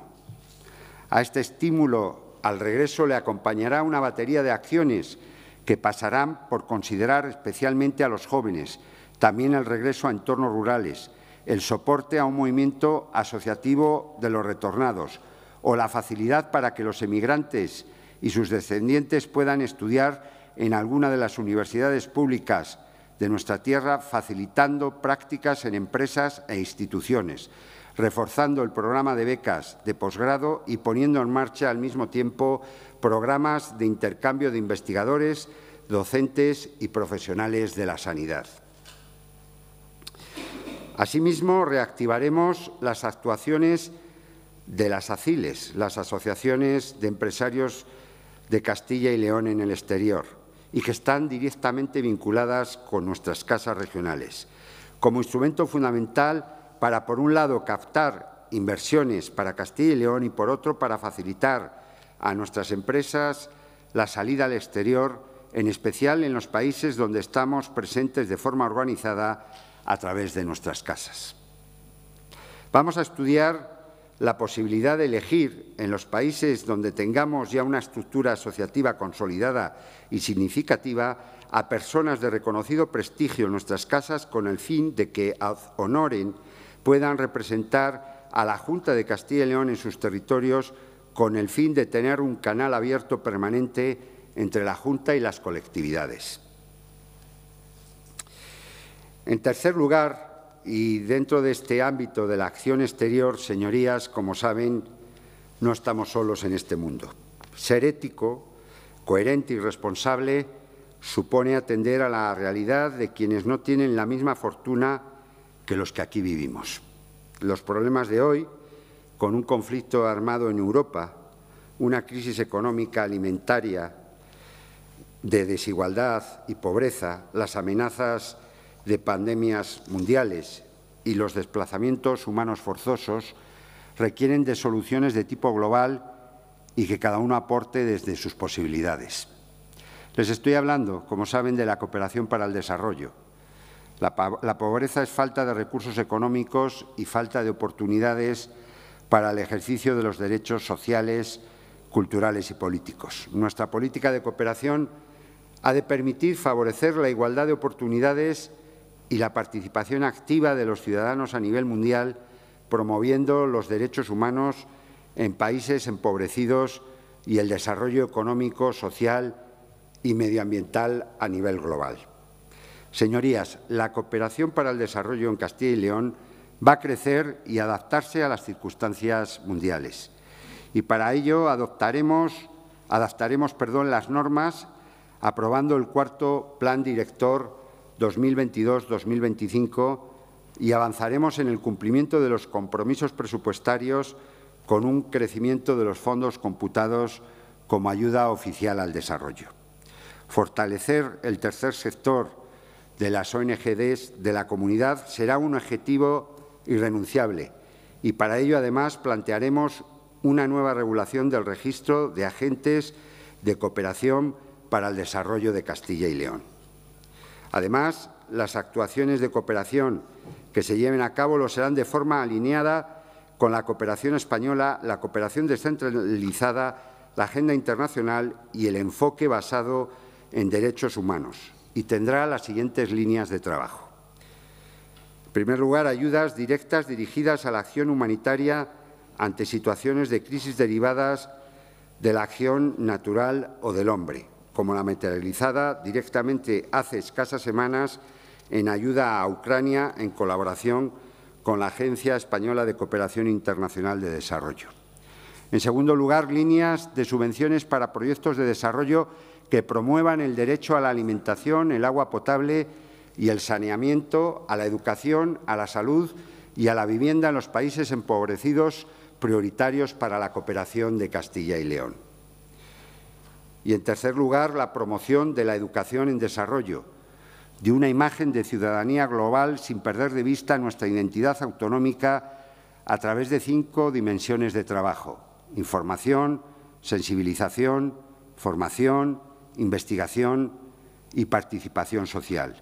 [SPEAKER 1] A este estímulo al regreso le acompañará una batería de acciones que pasarán por considerar especialmente a los jóvenes, también el regreso a entornos rurales, el soporte a un movimiento asociativo de los retornados o la facilidad para que los emigrantes y sus descendientes puedan estudiar en alguna de las universidades públicas de nuestra tierra, facilitando prácticas en empresas e instituciones, reforzando el programa de becas de posgrado y poniendo en marcha al mismo tiempo programas de intercambio de investigadores, docentes y profesionales de la sanidad. Asimismo, reactivaremos las actuaciones de las ACILES, las asociaciones de empresarios de Castilla y León en el exterior, y que están directamente vinculadas con nuestras casas regionales, como instrumento fundamental para, por un lado, captar inversiones para Castilla y León y, por otro, para facilitar a nuestras empresas la salida al exterior, en especial en los países donde estamos presentes de forma organizada a través de nuestras casas. Vamos a estudiar la posibilidad de elegir en los países donde tengamos ya una estructura asociativa consolidada y significativa a personas de reconocido prestigio en nuestras casas con el fin de que ad honoren puedan representar a la Junta de Castilla y León en sus territorios con el fin de tener un canal abierto permanente entre la Junta y las colectividades. En tercer lugar, y dentro de este ámbito de la acción exterior, señorías, como saben, no estamos solos en este mundo. Ser ético, coherente y responsable supone atender a la realidad de quienes no tienen la misma fortuna que los que aquí vivimos. Los problemas de hoy, con un conflicto armado en Europa, una crisis económica alimentaria de desigualdad y pobreza, las amenazas de pandemias mundiales y los desplazamientos humanos forzosos requieren de soluciones de tipo global y que cada uno aporte desde sus posibilidades. Les estoy hablando, como saben, de la cooperación para el desarrollo. La, la, pobreza es falta de recursos económicos y falta de oportunidades para el ejercicio de los derechos sociales, culturales y políticos. Nuestra política de cooperación ha de permitir favorecer la igualdad de oportunidades y la participación activa de los ciudadanos a nivel mundial, promoviendo los derechos humanos en países empobrecidos y el desarrollo económico, social y medioambiental a nivel global. Señorías, la cooperación para el desarrollo en Castilla y León va a crecer y adaptarse a las circunstancias mundiales. Y para ello adaptaremos perdón, las normas aprobando el cuarto Plan Director 2022-2025 y avanzaremos en el cumplimiento de los compromisos presupuestarios con un crecimiento de los fondos computados como ayuda oficial al desarrollo. Fortalecer el tercer sector de las ONGDs de la comunidad será un objetivo irrenunciable y para ello, además, plantearemos una nueva regulación del registro de agentes de cooperación para el desarrollo de Castilla y León. Además, las actuaciones de cooperación que se lleven a cabo lo serán de forma alineada con la cooperación española, la cooperación descentralizada, la agenda internacional y el enfoque basado en derechos humanos, y tendrá las siguientes líneas de trabajo. En primer lugar, ayudas directas dirigidas a la acción humanitaria ante situaciones de crisis derivadas de la acción natural o del hombre como la materializada directamente hace escasas semanas en ayuda a Ucrania en colaboración con la Agencia Española de Cooperación Internacional de Desarrollo. En segundo lugar, líneas de subvenciones para proyectos de desarrollo que promuevan el derecho a la alimentación, el agua potable y el saneamiento, a la educación, a la salud y a la vivienda en los países empobrecidos prioritarios para la cooperación de Castilla y León. Y, en tercer lugar, la promoción de la educación en desarrollo, de una imagen de ciudadanía global sin perder de vista nuestra identidad autonómica a través de cinco dimensiones de trabajo información, sensibilización, formación, investigación y participación social.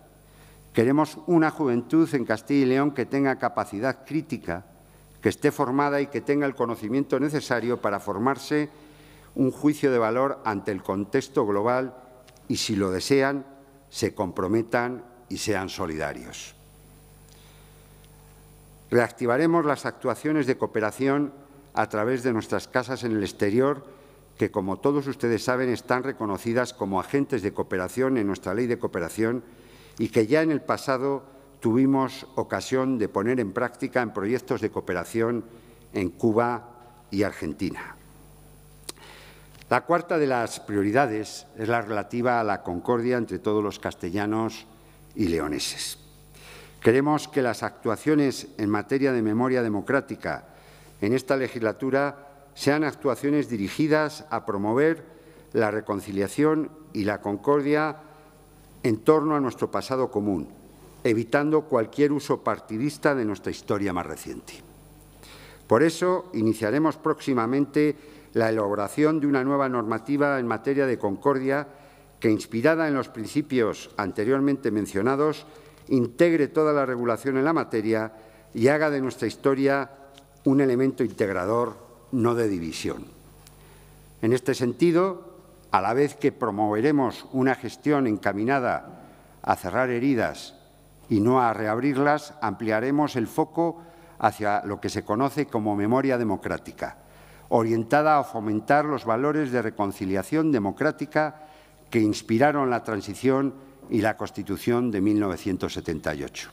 [SPEAKER 1] Queremos una juventud en Castilla y León que tenga capacidad crítica, que esté formada y que tenga el conocimiento necesario para formarse un juicio de valor ante el contexto global y, si lo desean, se comprometan y sean solidarios. Reactivaremos las actuaciones de cooperación a través de nuestras casas en el exterior, que, como todos ustedes saben, están reconocidas como agentes de cooperación en nuestra ley de cooperación y que ya en el pasado tuvimos ocasión de poner en práctica en proyectos de cooperación en Cuba y Argentina. La cuarta de las prioridades es la relativa a la concordia entre todos los castellanos y leoneses. Queremos que las actuaciones en materia de memoria democrática en esta legislatura sean actuaciones dirigidas a promover la reconciliación y la concordia en torno a nuestro pasado común, evitando cualquier uso partidista de nuestra historia más reciente. Por eso, iniciaremos próximamente la elaboración de una nueva normativa en materia de concordia que, inspirada en los principios anteriormente mencionados, integre toda la regulación en la materia y haga de nuestra historia un elemento integrador, no de división. En este sentido, a la vez que promoveremos una gestión encaminada a cerrar heridas y no a reabrirlas, ampliaremos el foco hacia lo que se conoce como memoria democrática, orientada a fomentar los valores de reconciliación democrática que inspiraron la transición y la Constitución de 1978.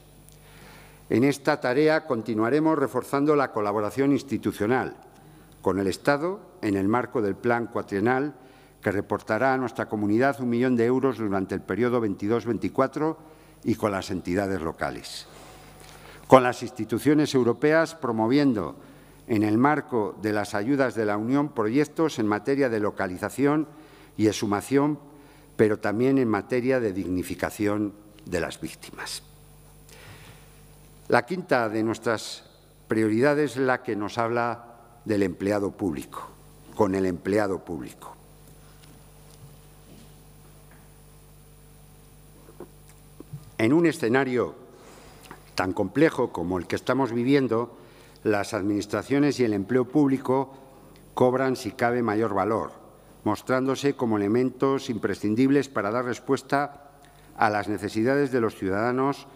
[SPEAKER 1] En esta tarea continuaremos reforzando la colaboración institucional con el Estado en el marco del Plan Cuatrienal que reportará a nuestra comunidad un millón de euros durante el periodo 22-24 y con las entidades locales. Con las instituciones europeas promoviendo en el marco de las ayudas de la Unión proyectos en materia de localización y exhumación, pero también en materia de dignificación de las víctimas. La quinta de nuestras prioridades es la que nos habla del empleado público, con el empleado público. En un escenario tan complejo como el que estamos viviendo, las administraciones y el empleo público cobran, si cabe, mayor valor, mostrándose como elementos imprescindibles para dar respuesta a las necesidades de los ciudadanos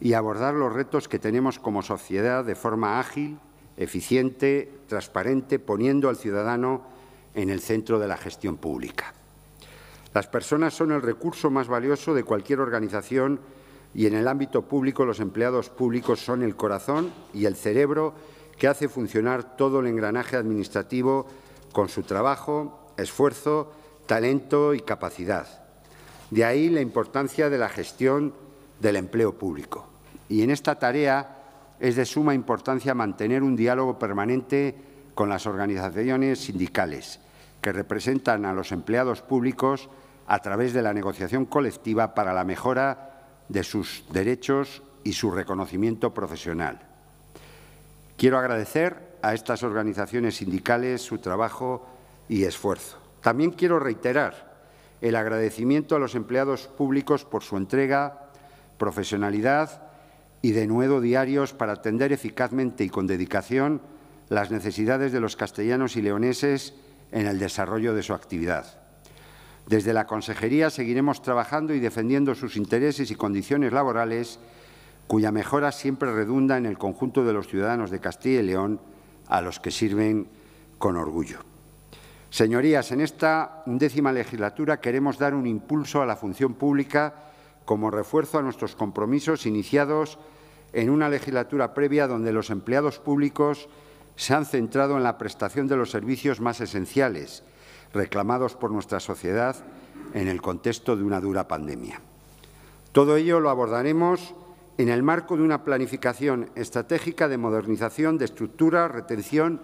[SPEAKER 1] y abordar los retos que tenemos como sociedad de forma ágil, eficiente, transparente, poniendo al ciudadano en el centro de la gestión pública. Las personas son el recurso más valioso de cualquier organización y en el ámbito público los empleados públicos son el corazón y el cerebro que hace funcionar todo el engranaje administrativo con su trabajo, esfuerzo, talento y capacidad. De ahí la importancia de la gestión del empleo público. Y en esta tarea es de suma importancia mantener un diálogo permanente con las organizaciones sindicales que representan a los empleados públicos a través de la negociación colectiva para la mejora de sus derechos y su reconocimiento profesional. Quiero agradecer a estas organizaciones sindicales su trabajo y esfuerzo. También quiero reiterar el agradecimiento a los empleados públicos por su entrega, profesionalidad y denuedo diarios para atender eficazmente y con dedicación las necesidades de los castellanos y leoneses en el desarrollo de su actividad. Desde la Consejería seguiremos trabajando y defendiendo sus intereses y condiciones laborales, cuya mejora siempre redunda en el conjunto de los ciudadanos de Castilla y León, a los que sirven con orgullo. Señorías, en esta undécima legislatura queremos dar un impulso a la función pública como refuerzo a nuestros compromisos iniciados en una legislatura previa donde los empleados públicos se han centrado en la prestación de los servicios más esenciales reclamados por nuestra sociedad en el contexto de una dura pandemia. Todo ello lo abordaremos en el marco de una planificación estratégica de modernización de estructura, retención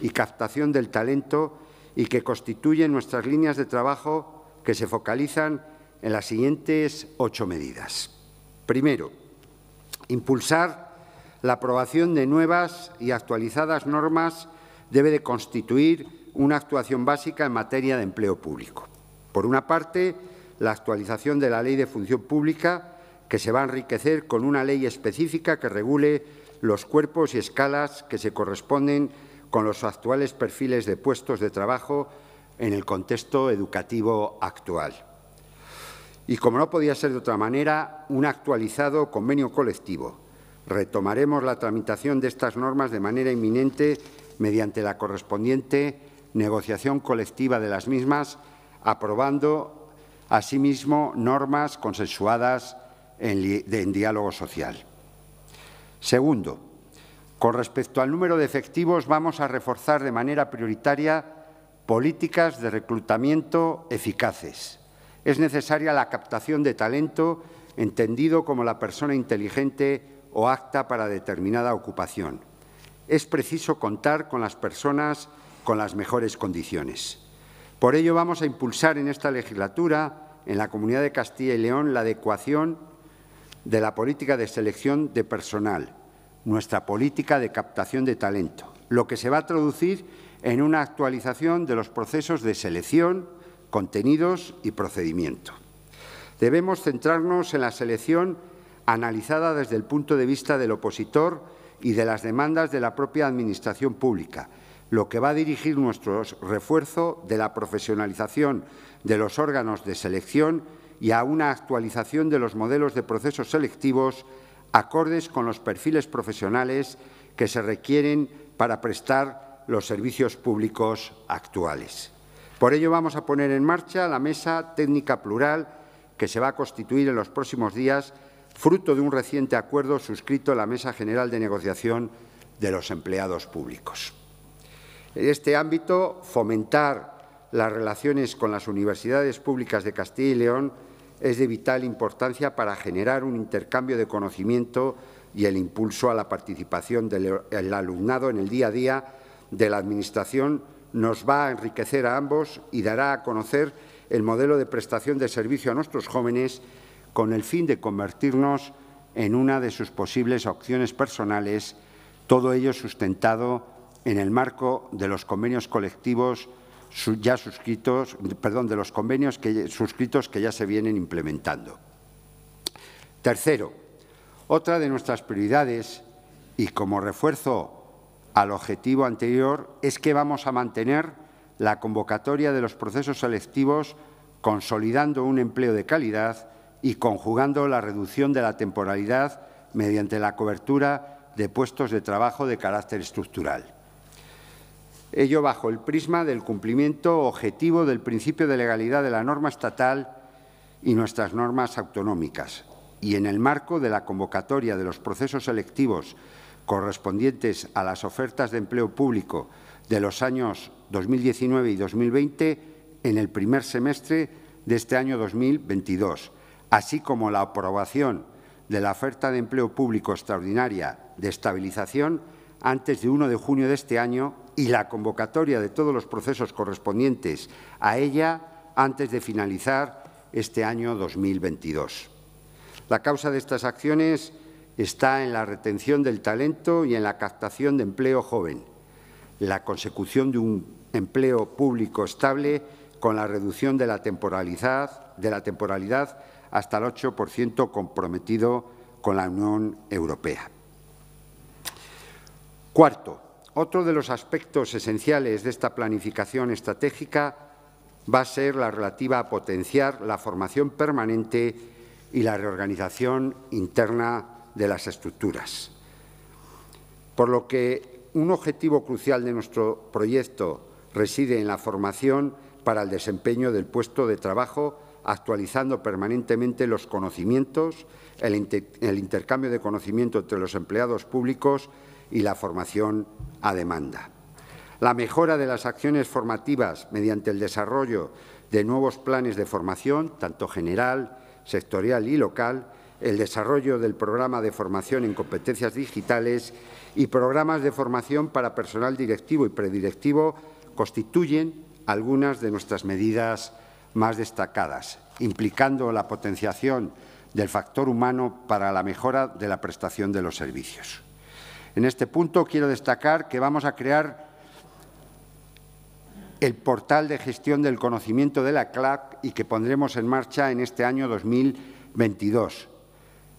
[SPEAKER 1] y captación del talento y que constituye nuestras líneas de trabajo que se focalizan en las siguientes ocho medidas. Primero, impulsar la aprobación de nuevas y actualizadas normas debe de constituir una actuación básica en materia de empleo público. Por una parte, la actualización de la Ley de Función Pública, que se va a enriquecer con una ley específica que regule los cuerpos y escalas que se corresponden con los actuales perfiles de puestos de trabajo en el contexto educativo actual. Y, como no podía ser de otra manera, un actualizado convenio colectivo. Retomaremos la tramitación de estas normas de manera inminente mediante la correspondiente negociación colectiva de las mismas, aprobando asimismo normas consensuadas en, diálogo social. Segundo, con respecto al número de efectivos, vamos a reforzar de manera prioritaria políticas de reclutamiento eficaces. Es necesaria la captación de talento, entendido como la persona inteligente o acta para determinada ocupación. Es preciso contar con las personas con las mejores condiciones. Por ello, vamos a impulsar en esta legislatura, en la Comunidad de Castilla y León, la adecuación de la política de selección de personal, nuestra política de captación de talento, lo que se va a traducir en una actualización de los procesos de selección, contenidos y procedimiento. Debemos centrarnos en la selección analizada desde el punto de vista del opositor y de las demandas de la propia Administración pública, lo que va a dirigir nuestro refuerzo de la profesionalización de los órganos de selección y a una actualización de los modelos de procesos selectivos acordes con los perfiles profesionales que se requieren para prestar los servicios públicos actuales. Por ello, vamos a poner en marcha la mesa técnica plural que se va a constituir en los próximos días fruto de un reciente acuerdo suscrito en la Mesa General de Negociación de los Empleados Públicos. En este ámbito, fomentar las relaciones con las universidades públicas de Castilla y León es de vital importancia para generar un intercambio de conocimiento y el impulso a la participación del alumnado en el día a día de la Administración. Nos va a enriquecer a ambos y dará a conocer el modelo de prestación de servicio a nuestros jóvenes con el fin de convertirnos en una de sus posibles opciones personales, todo ello sustentado en el marco de los convenios colectivos ya suscritos, perdón, de los convenios que, suscritos que ya se vienen implementando. Tercero, otra de nuestras prioridades, y como refuerzo al objetivo anterior, es que vamos a mantener la convocatoria de los procesos selectivos consolidando un empleo de calidad y conjugando la reducción de la temporalidad mediante la cobertura de puestos de trabajo de carácter estructural. Ello bajo el prisma del cumplimiento objetivo del principio de legalidad de la norma estatal y nuestras normas autonómicas, y en el marco de la convocatoria de los procesos selectivos correspondientes a las ofertas de empleo público de los años 2019 y 2020 en el primer semestre de este año 2022 así como la aprobación de la oferta de empleo público extraordinaria de estabilización antes de 1 de junio de este año y la convocatoria de todos los procesos correspondientes a ella antes de finalizar este año 2022. La causa de estas acciones está en la retención del talento y en la captación de empleo joven, la consecución de un empleo público estable con la reducción de la temporalidad, de la temporalidad hasta el 8% comprometido con la Unión Europea. Cuarto, otro de los aspectos esenciales de esta planificación estratégica va a ser la relativa a potenciar la formación permanente y la reorganización interna de las estructuras. Por lo que un objetivo crucial de nuestro proyecto reside en la formación para el desempeño del puesto de trabajo actualizando permanentemente los conocimientos, el, intercambio de conocimiento entre los empleados públicos y la formación a demanda. La mejora de las acciones formativas mediante el desarrollo de nuevos planes de formación, tanto general, sectorial y local, el desarrollo del programa de formación en competencias digitales y programas de formación para personal directivo y predirectivo constituyen algunas de nuestras medidas más destacadas, implicando la potenciación del factor humano para la mejora de la prestación de los servicios. En este punto quiero destacar que vamos a crear el portal de gestión del conocimiento de la CLAC y que pondremos en marcha en este año 2022,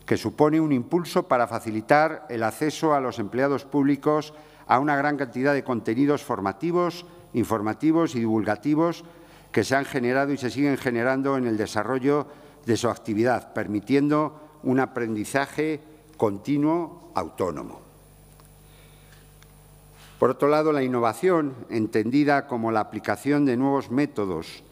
[SPEAKER 1] que supone un impulso para facilitar el acceso a los empleados públicos a una gran cantidad de contenidos formativos, informativos y divulgativos que se han generado y se siguen generando en el desarrollo de su actividad, permitiendo un aprendizaje continuo autónomo. Por otro lado, la innovación, entendida como la aplicación de nuevos métodos,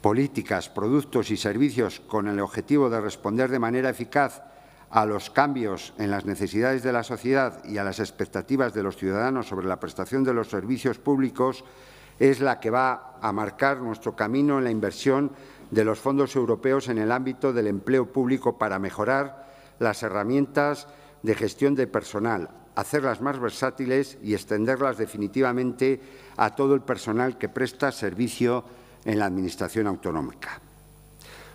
[SPEAKER 1] políticas, productos y servicios con el objetivo de responder de manera eficaz a los cambios en las necesidades de la sociedad y a las expectativas de los ciudadanos sobre la prestación de los servicios públicos, es la que va a marcar nuestro camino en la inversión de los fondos europeos en el ámbito del empleo público para mejorar las herramientas de gestión de personal, hacerlas más versátiles y extenderlas definitivamente a todo el personal que presta servicio en la Administración autonómica.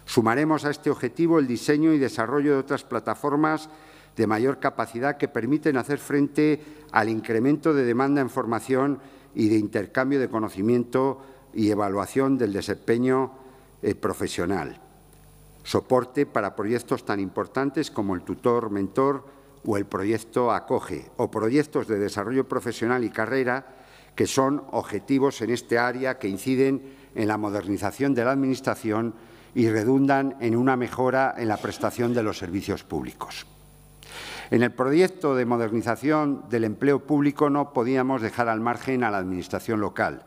[SPEAKER 1] Sumaremos a este objetivo el diseño y desarrollo de otras plataformas de mayor capacidad que permiten hacer frente al incremento de demanda en formación y de intercambio de conocimiento y evaluación del desempeño eh, profesional. Soporte para proyectos tan importantes como el tutor mentor o el proyecto Acoge o proyectos de desarrollo profesional y carrera que son objetivos en este área que inciden en la modernización de la Administración y redundan en una mejora en la prestación de los servicios públicos. En el proyecto de modernización del empleo público no podíamos dejar al margen a la Administración local.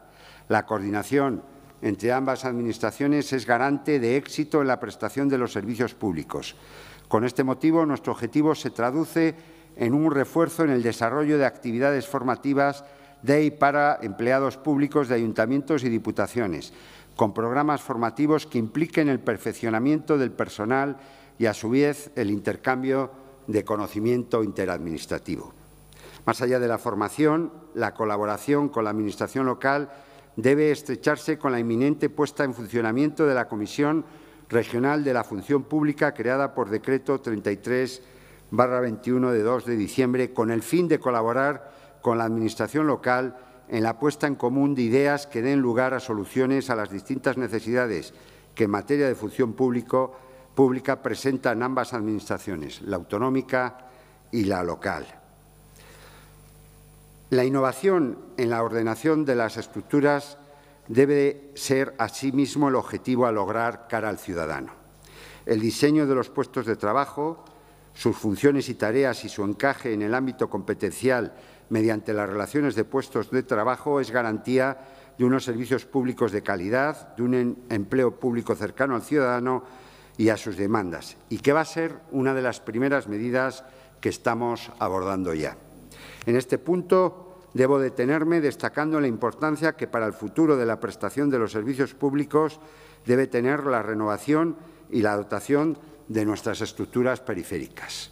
[SPEAKER 1] La coordinación entre ambas Administraciones es garante de éxito en la prestación de los servicios públicos. Con este motivo, nuestro objetivo se traduce en un refuerzo en el desarrollo de actividades formativas de y para empleados públicos de ayuntamientos y diputaciones, con programas formativos que impliquen el perfeccionamiento del personal y, a su vez, el intercambio de conocimiento interadministrativo. Más allá de la formación, la colaboración con la Administración local debe estrecharse con la inminente puesta en funcionamiento de la Comisión Regional de la Función Pública creada por Decreto 33 21 de 2 de diciembre con el fin de colaborar con la Administración local en la puesta en común de ideas que den lugar a soluciones a las distintas necesidades que en materia de función público pública presentan ambas administraciones, la autonómica y la local. La innovación en la ordenación de las estructuras debe ser asimismo el objetivo a lograr cara al ciudadano. El diseño de los puestos de trabajo, sus funciones y tareas y su encaje en el ámbito competencial mediante las relaciones de puestos de trabajo es garantía de unos servicios públicos de calidad, de un empleo público cercano al ciudadano y a sus demandas, y que va a ser una de las primeras medidas que estamos abordando ya. En este punto debo detenerme destacando la importancia que para el futuro de la prestación de los servicios públicos debe tener la renovación y la dotación de nuestras estructuras periféricas.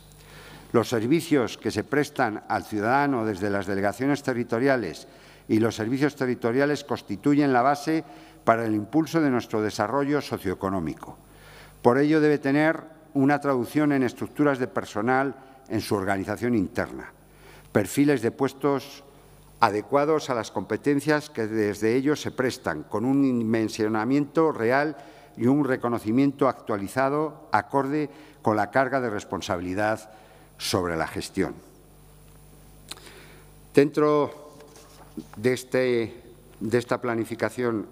[SPEAKER 1] Los servicios que se prestan al ciudadano desde las delegaciones territoriales y los servicios territoriales constituyen la base para el impulso de nuestro desarrollo socioeconómico. Por ello, debe tener una traducción en estructuras de personal en su organización interna, perfiles de puestos adecuados a las competencias que desde ellos se prestan, con un dimensionamiento real y un reconocimiento actualizado acorde con la carga de responsabilidad sobre la gestión. Dentro de, este, de esta planificación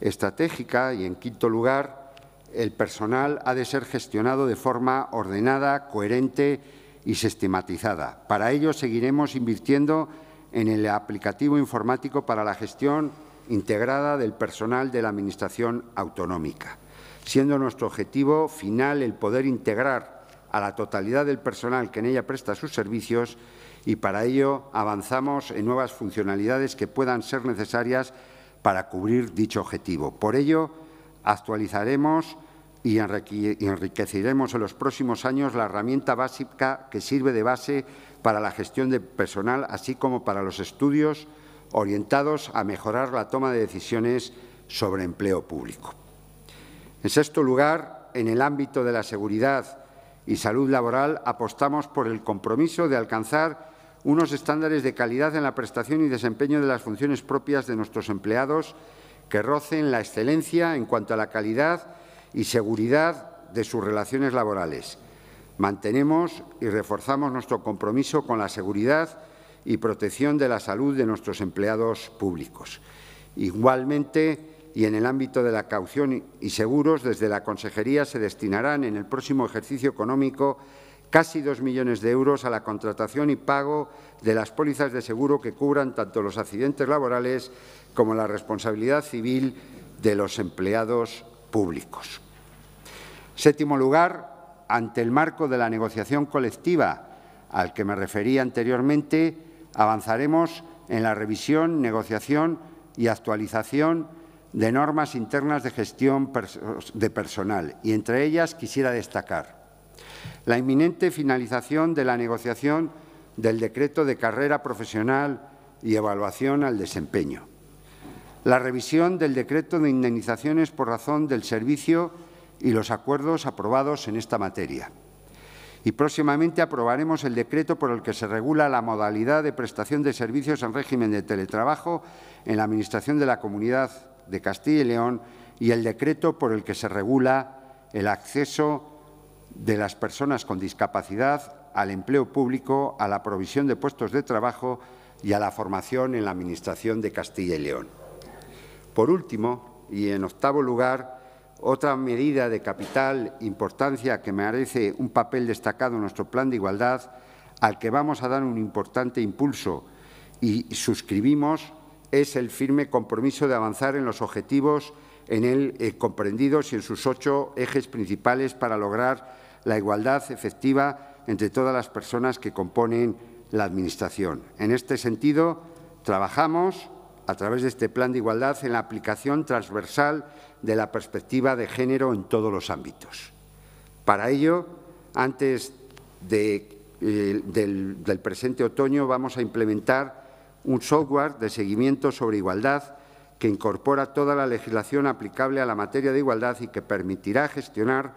[SPEAKER 1] estratégica y, en quinto lugar, el personal ha de ser gestionado de forma ordenada, coherente y sistematizada. Para ello seguiremos invirtiendo en el aplicativo informático para la gestión integrada del personal de la Administración autonómica, siendo nuestro objetivo final el poder integrar a la totalidad del personal que en ella presta sus servicios y para ello avanzamos en nuevas funcionalidades que puedan ser necesarias para cubrir dicho objetivo. Por ello, actualizaremos y enriqueceremos en los próximos años la herramienta básica que sirve de base para la gestión de personal, así como para los estudios orientados a mejorar la toma de decisiones sobre empleo público. En sexto lugar, en el ámbito de la seguridad y salud laboral, apostamos por el compromiso de alcanzar unos estándares de calidad en la prestación y desempeño de las funciones propias de nuestros empleados que rocen la excelencia en cuanto a la calidad y seguridad de sus relaciones laborales. Mantenemos y reforzamos nuestro compromiso con la seguridad y protección de la salud de nuestros empleados públicos. Igualmente, y en el ámbito de la caución y seguros, desde la Consejería se destinarán en el próximo ejercicio económico casi dos millones de euros a la contratación y pago de las pólizas de seguro que cubran tanto los accidentes laborales como la responsabilidad civil de los empleados públicos. Séptimo lugar, ante el marco de la negociación colectiva al que me refería anteriormente, avanzaremos en la revisión, negociación y actualización de normas internas de gestión de personal y entre ellas quisiera destacar La inminente finalización de la negociación del decreto de carrera profesional y evaluación al desempeño. La revisión del decreto de indemnizaciones por razón del servicio y los acuerdos aprobados en esta materia. Y próximamente aprobaremos el decreto por el que se regula la modalidad de prestación de servicios en régimen de teletrabajo en la Administración de la Comunidad de Castilla y León y el decreto por el que se regula el acceso de las personas con discapacidad al empleo público, a la provisión de puestos de trabajo y a la formación en la Administración de Castilla y León. Por último, y en octavo lugar, otra medida de capital importancia que merece un papel destacado en nuestro plan de igualdad, al que vamos a dar un importante impulso y suscribimos, es el firme compromiso de avanzar en los objetivos en él eh, comprendidos y en sus ocho ejes principales para lograr la igualdad efectiva entre todas las personas que componen la Administración. En este sentido, trabajamos a través de este plan de igualdad en la aplicación transversal de la perspectiva de género en todos los ámbitos. Para ello, antes eh, del, del presente otoño, vamos a implementar un software de seguimiento sobre igualdad que incorpora toda la legislación aplicable a la materia de igualdad y que permitirá gestionar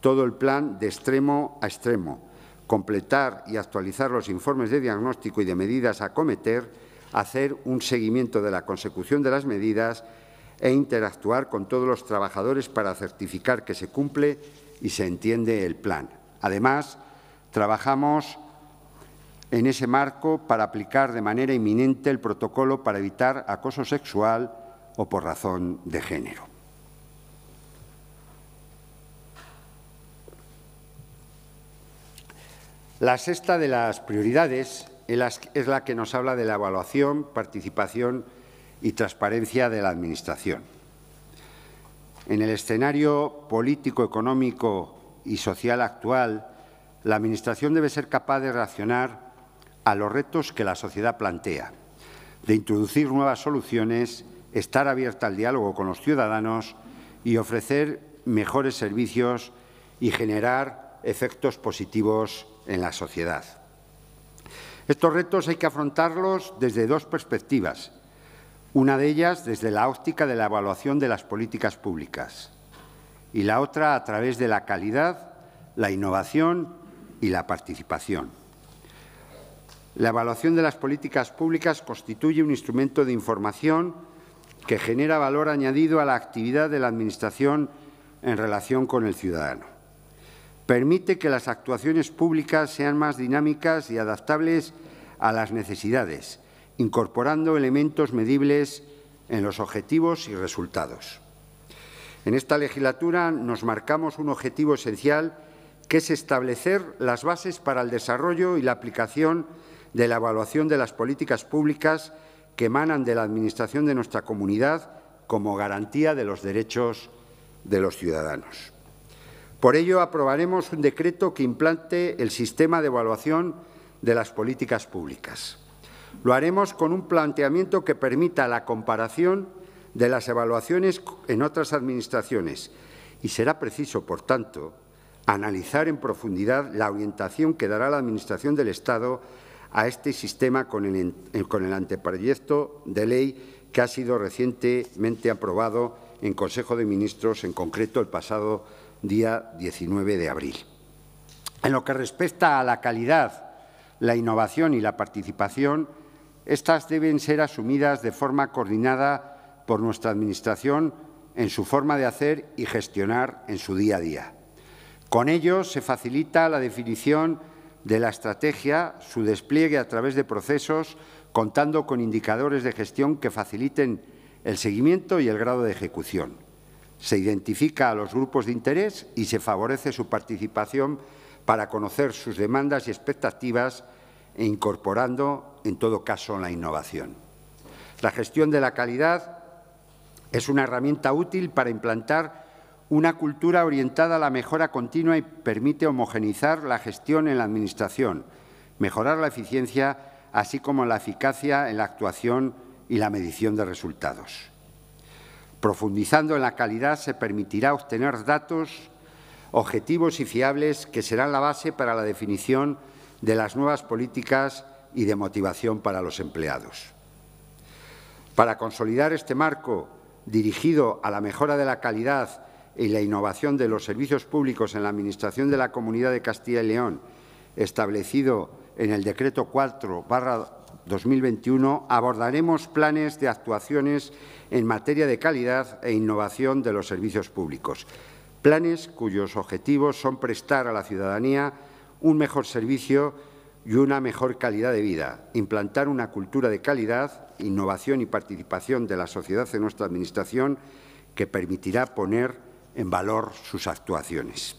[SPEAKER 1] todo el plan de extremo a extremo, completar y actualizar los informes de diagnóstico y de medidas a cometer, hacer un seguimiento de la consecución de las medidas e interactuar con todos los trabajadores para certificar que se cumple y se entiende el plan. Además, trabajamos en ese marco para aplicar de manera inminente el protocolo para evitar acoso sexual o por razón de género. La sexta de las prioridades es la que nos habla de la evaluación, participación y transparencia de la Administración. En el escenario político, económico y social actual, la Administración debe ser capaz de reaccionar a los retos que la sociedad plantea, de introducir nuevas soluciones, estar abierta al diálogo con los ciudadanos y ofrecer mejores servicios y generar efectos positivos en la sociedad. Estos retos hay que afrontarlos desde dos perspectivas. Una de ellas desde la óptica de la evaluación de las políticas públicas y la otra a través de la calidad, la innovación y la participación. La evaluación de las políticas públicas constituye un instrumento de información que genera valor añadido a la actividad de la Administración en relación con el ciudadano. Permite que las actuaciones públicas sean más dinámicas y adaptables a las necesidades, incorporando elementos medibles en los objetivos y resultados. En esta legislatura nos marcamos un objetivo esencial que es establecer las bases para el desarrollo y la aplicación de la evaluación de las políticas públicas que emanan de la Administración de nuestra comunidad como garantía de los derechos de los ciudadanos. Por ello, aprobaremos un decreto que implante el sistema de evaluación de las políticas públicas. Lo haremos con un planteamiento que permita la comparación de las evaluaciones en otras administraciones y será preciso, por tanto, analizar en profundidad la orientación que dará la Administración del Estado a este sistema con el, con el anteproyecto de ley que ha sido recientemente aprobado en Consejo de Ministros, en concreto el pasado día 19 de abril. En lo que respecta a la calidad, la innovación y la participación, estas deben ser asumidas de forma coordinada por nuestra Administración en su forma de hacer y gestionar en su día a día. Con ello se facilita la definición de la estrategia, su despliegue a través de procesos, contando con indicadores de gestión que faciliten el seguimiento y el grado de ejecución. Se identifica a los grupos de interés y se favorece su participación para conocer sus demandas y expectativas e incorporando, en todo caso, la innovación. La gestión de la calidad es una herramienta útil para implantar una cultura orientada a la mejora continua y permite homogeneizar la gestión en la Administración, mejorar la eficiencia, así como la eficacia en la actuación y la medición de resultados. Profundizando en la calidad se permitirá obtener datos objetivos y fiables que serán la base para la definición de las nuevas políticas y de motivación para los empleados. Para consolidar este marco dirigido a la mejora de la calidad y la innovación de los servicios públicos en la Administración de la Comunidad de Castilla y León, establecido en el Decreto 4 2021, abordaremos planes de actuaciones en materia de calidad e innovación de los servicios públicos. Planes cuyos objetivos son prestar a la ciudadanía un mejor servicio y una mejor calidad de vida, implantar una cultura de calidad, innovación y participación de la sociedad en nuestra Administración que permitirá poner en valor sus actuaciones.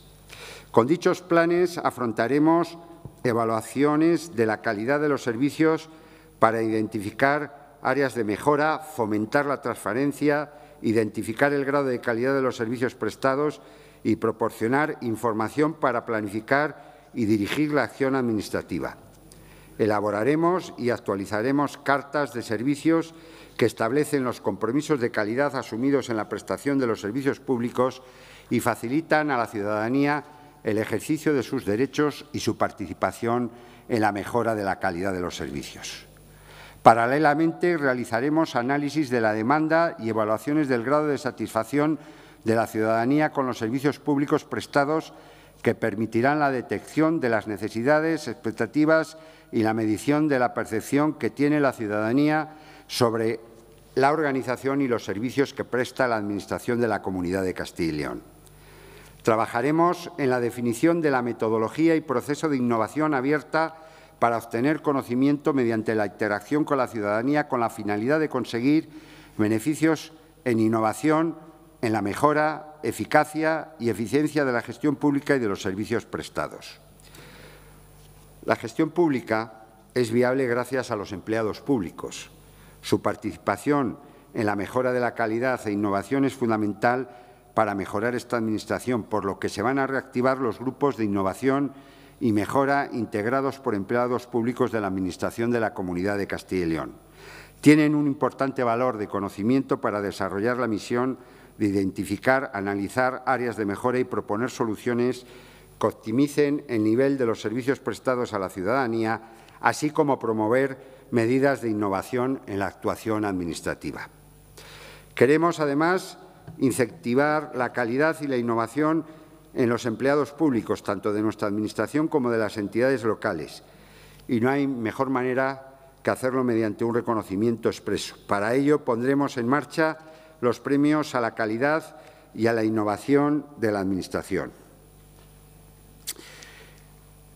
[SPEAKER 1] Con dichos planes afrontaremos evaluaciones de la calidad de los servicios para identificar áreas de mejora, fomentar la transparencia, identificar el grado de calidad de los servicios prestados y proporcionar información para planificar y dirigir la acción administrativa. Elaboraremos y actualizaremos cartas de servicios que establecen los compromisos de calidad asumidos en la prestación de los servicios públicos y facilitan a la ciudadanía el ejercicio de sus derechos y su participación en la mejora de la calidad de los servicios. Paralelamente, realizaremos análisis de la demanda y evaluaciones del grado de satisfacción de la ciudadanía con los servicios públicos prestados que permitirán la detección de las necesidades, expectativas y la medición de la percepción que tiene la ciudadanía sobre la organización y los servicios que presta la Administración de la Comunidad de Castilla y León. Trabajaremos en la definición de la metodología y proceso de innovación abierta para obtener conocimiento mediante la interacción con la ciudadanía con la finalidad de conseguir beneficios en innovación, en la mejora, eficacia y eficiencia de la gestión pública y de los servicios prestados. La gestión pública es viable gracias a los empleados públicos. Su participación en la mejora de la calidad e innovación es fundamental para mejorar esta Administración, por lo que se van a reactivar los grupos de innovación y mejora integrados por empleados públicos de la Administración de la Comunidad de Castilla y León. Tienen un importante valor de conocimiento para desarrollar la misión de identificar, analizar áreas de mejora y proponer soluciones que optimicen el nivel de los servicios prestados a la ciudadanía, así como promover medidas de innovación en la actuación administrativa. Queremos, además, incentivar la calidad y la innovación en los empleados públicos, tanto de nuestra Administración como de las entidades locales. Y no hay mejor manera que hacerlo mediante un reconocimiento expreso. Para ello pondremos en marcha los premios a la calidad y a la innovación de la Administración.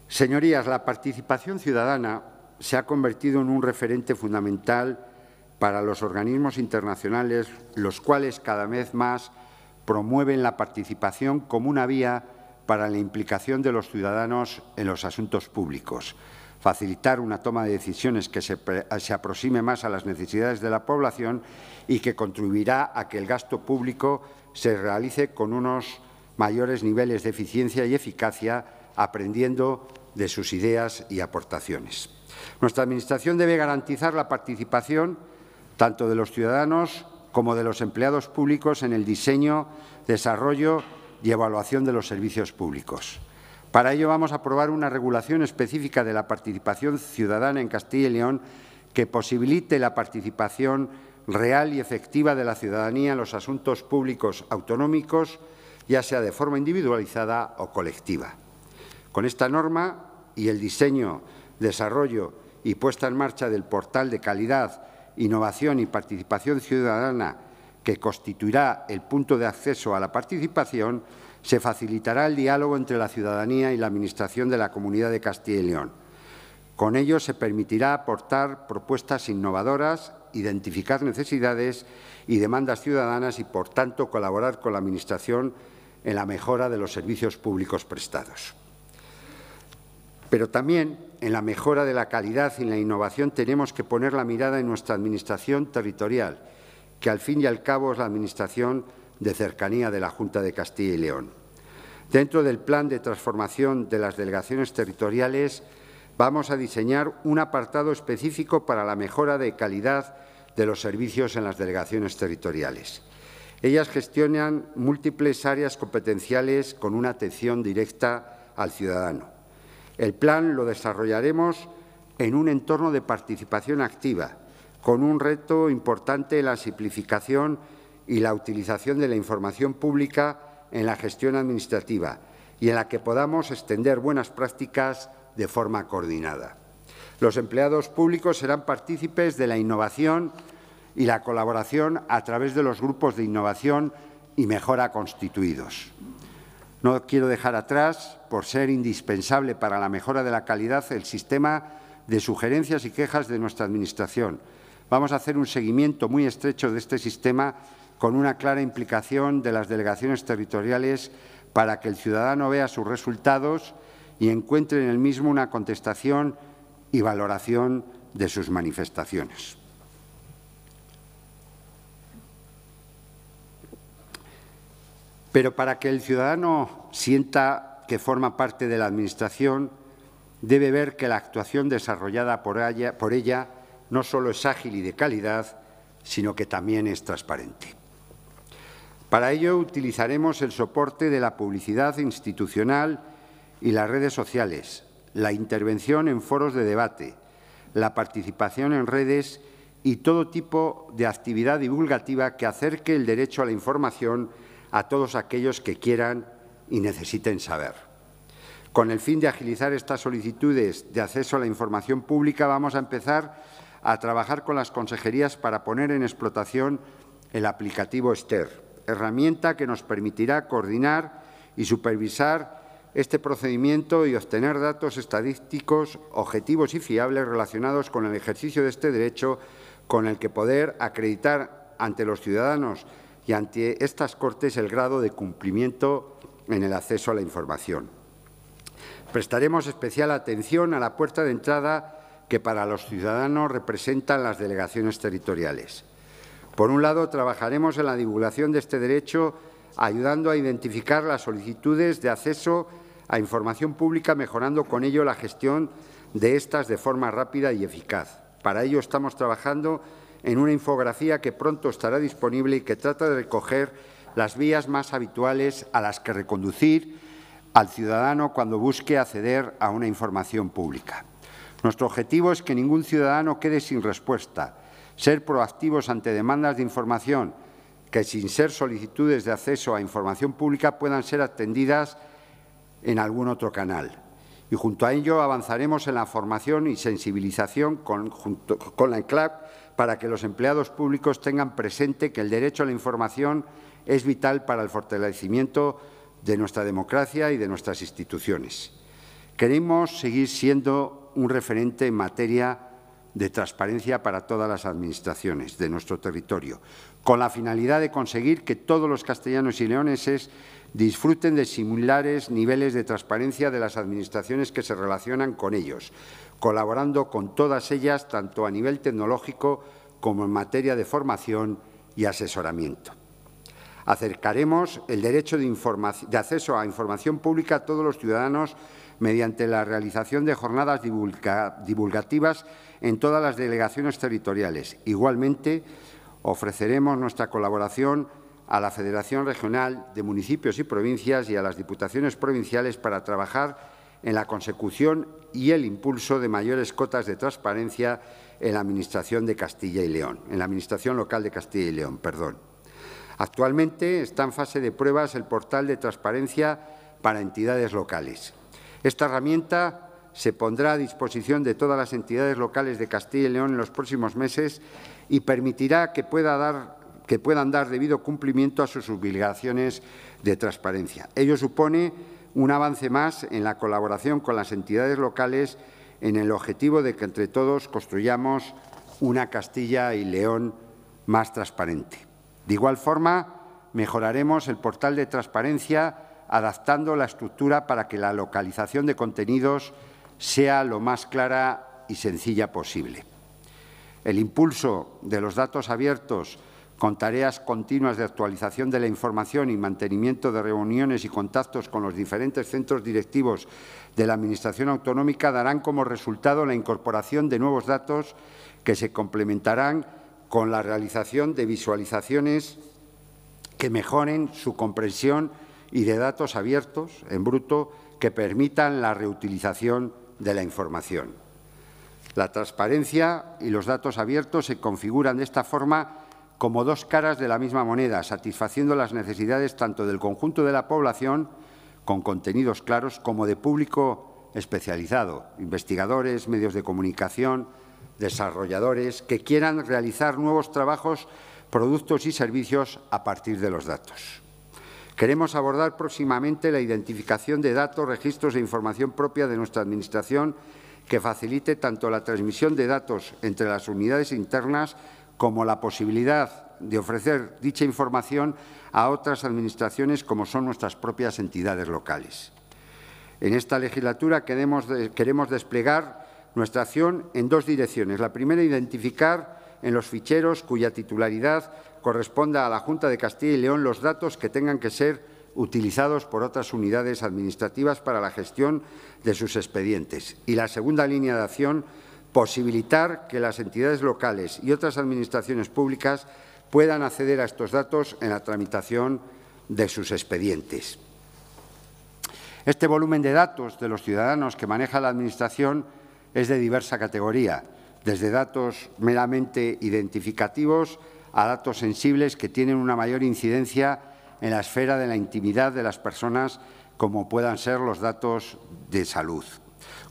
[SPEAKER 1] Señorías, la participación ciudadana se ha convertido en un referente fundamental para los organismos internacionales, los cuales cada vez más promueven la participación como una vía para la implicación de los ciudadanos en los asuntos públicos, facilitar una toma de decisiones que se, se, aproxime más a las necesidades de la población y que contribuirá a que el gasto público se realice con unos mayores niveles de eficiencia y eficacia, aprendiendo de sus ideas y aportaciones. Nuestra Administración debe garantizar la participación tanto de los ciudadanos como de los empleados públicos en el diseño, desarrollo y evaluación de los servicios públicos. Para ello vamos a aprobar una regulación específica de la participación ciudadana en Castilla y León que posibilite la participación real y efectiva de la ciudadanía en los asuntos públicos autonómicos, ya sea de forma individualizada o colectiva. Con esta norma y el diseño, desarrollo y puesta en marcha del portal de calidad, innovación y participación ciudadana que constituirá el punto de acceso a la participación, se facilitará el diálogo entre la ciudadanía y la Administración de la Comunidad de Castilla y León. Con ello se permitirá aportar propuestas innovadoras, identificar necesidades y demandas ciudadanas y, por tanto, colaborar con la Administración en la mejora de los servicios públicos prestados. Pero también en la mejora de la calidad y la innovación tenemos que poner la mirada en nuestra Administración territorial, que al fin y al cabo es la Administración de cercanía de la Junta de Castilla y León. Dentro del plan de transformación de las delegaciones territoriales vamos a diseñar un apartado específico para la mejora de calidad de los servicios en las delegaciones territoriales. Ellas gestionan múltiples áreas competenciales con una atención directa al ciudadano. El plan lo desarrollaremos en un entorno de participación activa, con un reto importante en la simplificación y la utilización de la información pública en la gestión administrativa y en la que podamos extender buenas prácticas de forma coordinada. Los empleados públicos serán partícipes de la innovación y la colaboración a través de los grupos de innovación y mejora constituidos. No quiero dejar atrás, por ser indispensable para la mejora de la calidad, el sistema de sugerencias y quejas de nuestra Administración. Vamos a hacer un seguimiento muy estrecho de este sistema con una clara implicación de las delegaciones territoriales para que el ciudadano vea sus resultados y encuentre en el mismo una contestación y valoración de sus manifestaciones. Pero para que el ciudadano sienta que forma parte de la Administración, debe ver que la actuación desarrollada por ella, por ella no solo es ágil y de calidad, sino que también es transparente. Para ello utilizaremos el soporte de la publicidad institucional y las redes sociales, la intervención en foros de debate, la participación en redes y todo tipo de actividad divulgativa que acerque el derecho a la información a todos aquellos que quieran y necesiten saber. Con el fin de agilizar estas solicitudes de acceso a la información pública, vamos a empezar a trabajar con las consejerías para poner en explotación el aplicativo STER, herramienta que nos permitirá coordinar y supervisar este procedimiento y obtener datos estadísticos objetivos y fiables relacionados con el ejercicio de este derecho con el que poder acreditar ante los ciudadanos y ante estas Cortes el grado de cumplimiento en el acceso a la información. Prestaremos especial atención a la puerta de entrada que para los ciudadanos representan las delegaciones territoriales. Por un lado, trabajaremos en la divulgación de este derecho ayudando a identificar las solicitudes de acceso a información pública, mejorando con ello la gestión de estas de forma rápida y eficaz. Para ello estamos trabajando en una infografía que pronto estará disponible y que trata de recoger las vías más habituales a las que reconducir al ciudadano cuando busque acceder a una información pública. Nuestro objetivo es que ningún ciudadano quede sin respuesta ser proactivos ante demandas de información que, sin ser solicitudes de acceso a información pública, puedan ser atendidas en algún otro canal. Y junto a ello avanzaremos en la formación y sensibilización con, con la ENCLAP para que los empleados públicos tengan presente que el derecho a la información es vital para el fortalecimiento de nuestra democracia y de nuestras instituciones. Queremos seguir siendo un referente en materia de transparencia para todas las administraciones de nuestro territorio, con la finalidad de conseguir que todos los castellanos y leoneses disfruten de similares niveles de transparencia de las administraciones que se relacionan con ellos, colaborando con todas ellas tanto a nivel tecnológico como en materia de formación y asesoramiento. Acercaremos el derecho de, acceso a información pública a todos los ciudadanos mediante la realización de jornadas divulgativas en todas las delegaciones territoriales. Igualmente, ofreceremos nuestra colaboración a la Federación Regional de Municipios y Provincias y a las Diputaciones Provinciales para trabajar en la consecución y el impulso de mayores cotas de transparencia en la Administración de Castilla y León, en la Administración local de Castilla y León, perdón. Actualmente está en fase de pruebas el portal de transparencia para entidades locales. Esta herramienta se pondrá a disposición de todas las entidades locales de Castilla y León en los próximos meses y permitirá que, que puedan dar debido cumplimiento a sus obligaciones de transparencia. Ello supone un avance más en la colaboración con las entidades locales en el objetivo de que entre todos construyamos una Castilla y León más transparente. De igual forma, mejoraremos el portal de transparencia adaptando la estructura para que la localización de contenidos sea lo más clara y sencilla posible. El impulso de los datos abiertos con tareas continuas de actualización de la información y mantenimiento de reuniones y contactos con los diferentes centros directivos de la Administración autonómica darán como resultado la incorporación de nuevos datos que se complementarán con la realización de visualizaciones que mejoren su comprensión y de datos abiertos, en bruto, que permitan la reutilización de la información. La transparencia y los datos abiertos se configuran de esta forma como dos caras de la misma moneda, satisfaciendo las necesidades tanto del conjunto de la población, con contenidos claros, como de público especializado, investigadores, medios de comunicación, desarrolladores, que quieran realizar nuevos trabajos, productos y servicios a partir de los datos. Queremos abordar próximamente la identificación de datos, registros e información propia de nuestra Administración que facilite tanto la transmisión de datos entre las unidades internas como la posibilidad de ofrecer dicha información a otras administraciones como son nuestras propias entidades locales. En esta legislatura queremos, desplegar nuestra acción en dos direcciones. La primera, identificar en los ficheros cuya titularidad corresponda a la Junta de Castilla y León los datos que tengan que ser utilizados por otras unidades administrativas para la gestión de sus expedientes. Y la segunda línea de acción, posibilitar que las entidades locales y otras administraciones públicas puedan acceder a estos datos en la tramitación de sus expedientes. Este volumen de datos de los ciudadanos que maneja la Administración es de diversa categoría, desde datos meramente identificativos a datos sensibles que tienen una mayor incidencia en la esfera de la intimidad de las personas, como puedan ser los datos de salud.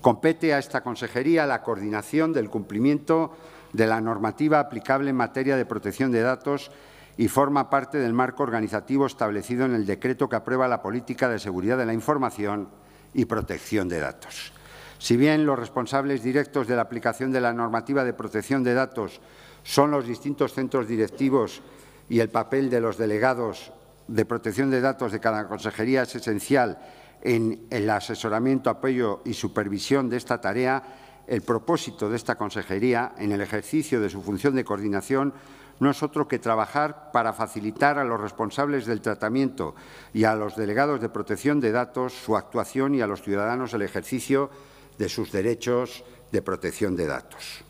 [SPEAKER 1] Compete a esta consejería la coordinación del cumplimiento de la normativa aplicable en materia de protección de datos y forma parte del marco organizativo establecido en el decreto que aprueba la política de seguridad de la información y protección de datos. Si bien los responsables directos de la aplicación de la normativa de protección de datos son los distintos centros directivos y el papel de los delegados de protección de datos de cada consejería es esencial en el asesoramiento, apoyo y supervisión de esta tarea, el propósito de esta consejería en el ejercicio de su función de coordinación no es otro que trabajar para facilitar a los responsables del tratamiento y a los delegados de protección de datos su actuación y a los ciudadanos el ejercicio de sus derechos de protección de datos.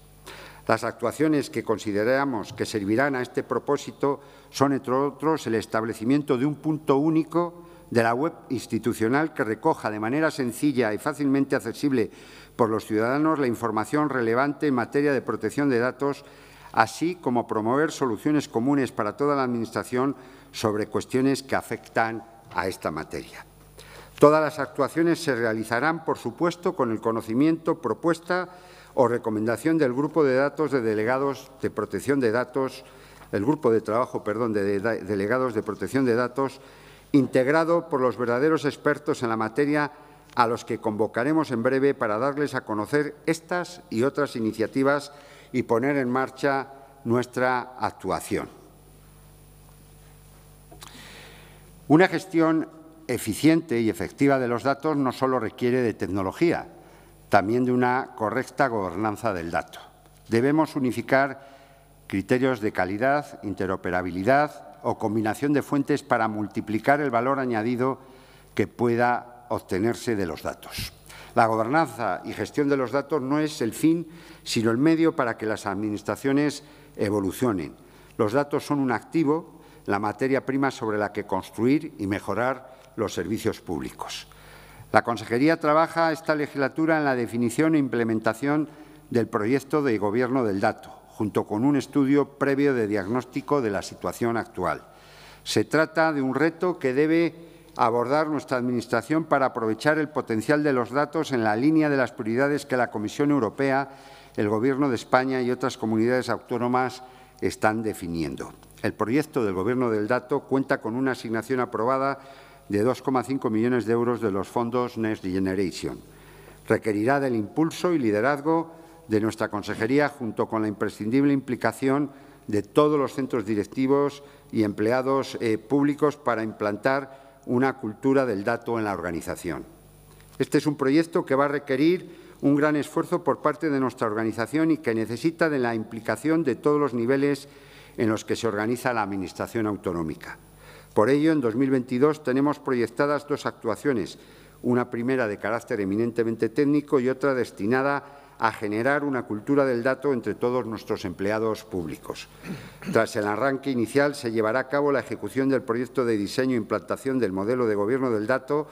[SPEAKER 1] Las actuaciones que consideramos que servirán a este propósito son, entre otros, el establecimiento de un punto único de la web institucional que recoja de manera sencilla y fácilmente accesible por los ciudadanos la información relevante en materia de protección de datos, así como promover soluciones comunes para toda la Administración sobre cuestiones que afectan a esta materia. Todas las actuaciones se realizarán, por supuesto, con el conocimiento, propuesta o recomendación del Grupo de Datos de Delegados de Protección de Datos, el Grupo de Trabajo, perdón, de Delegados de Protección de Datos, integrado por los verdaderos expertos en la materia a los que convocaremos en breve para darles a conocer estas y otras iniciativas y poner en marcha nuestra actuación. Una gestión eficiente y efectiva de los datos no solo requiere de tecnología, también de una correcta gobernanza del dato. Debemos unificar criterios de calidad, interoperabilidad o combinación de fuentes para multiplicar el valor añadido que pueda obtenerse de los datos. La gobernanza y gestión de los datos no es el fin, sino el medio para que las Administraciones evolucionen. Los datos son un activo, la materia prima sobre la que construir y mejorar los servicios públicos. La Consejería trabaja esta legislatura en la definición e implementación del proyecto de Gobierno del Dato, junto con un estudio previo de diagnóstico de la situación actual. Se trata de un reto que debe abordar nuestra Administración para aprovechar el potencial de los datos en la línea de las prioridades que la Comisión Europea, el Gobierno de España y otras comunidades autónomas están definiendo. El proyecto del Gobierno del Dato cuenta con una asignación aprobada de 2,5 millones de euros de los fondos Next Generation. Requerirá del impulso y liderazgo de nuestra consejería, junto con la imprescindible implicación de todos los centros directivos y empleados eh, públicos para implantar una cultura del dato en la organización. Este es un proyecto que va a requerir un gran esfuerzo por parte de nuestra organización y que necesita de la implicación de todos los niveles en los que se organiza la Administración autonómica. Por ello, en 2022 tenemos proyectadas dos actuaciones, una primera de carácter eminentemente técnico y otra destinada a generar una cultura del dato entre todos nuestros empleados públicos. Tras el arranque inicial, se llevará a cabo la ejecución del proyecto de diseño e implantación del modelo de gobierno del dato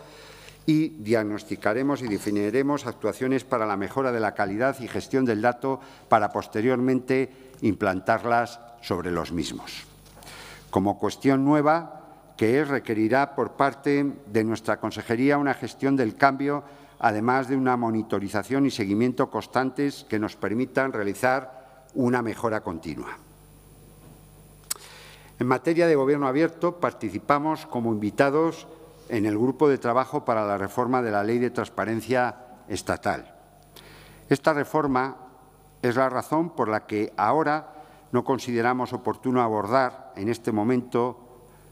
[SPEAKER 1] y diagnosticaremos y definiremos actuaciones para la mejora de la calidad y gestión del dato para posteriormente implantarlas sobre los mismos. Como cuestión nueva, que requerirá por parte de nuestra Consejería una gestión del cambio además de una monitorización y seguimiento constantes que nos permitan realizar una mejora continua. En materia de Gobierno abierto, participamos como invitados en el Grupo de Trabajo para la Reforma de la Ley de Transparencia Estatal. Esta reforma es la razón por la que ahora no consideramos oportuno abordar en este momento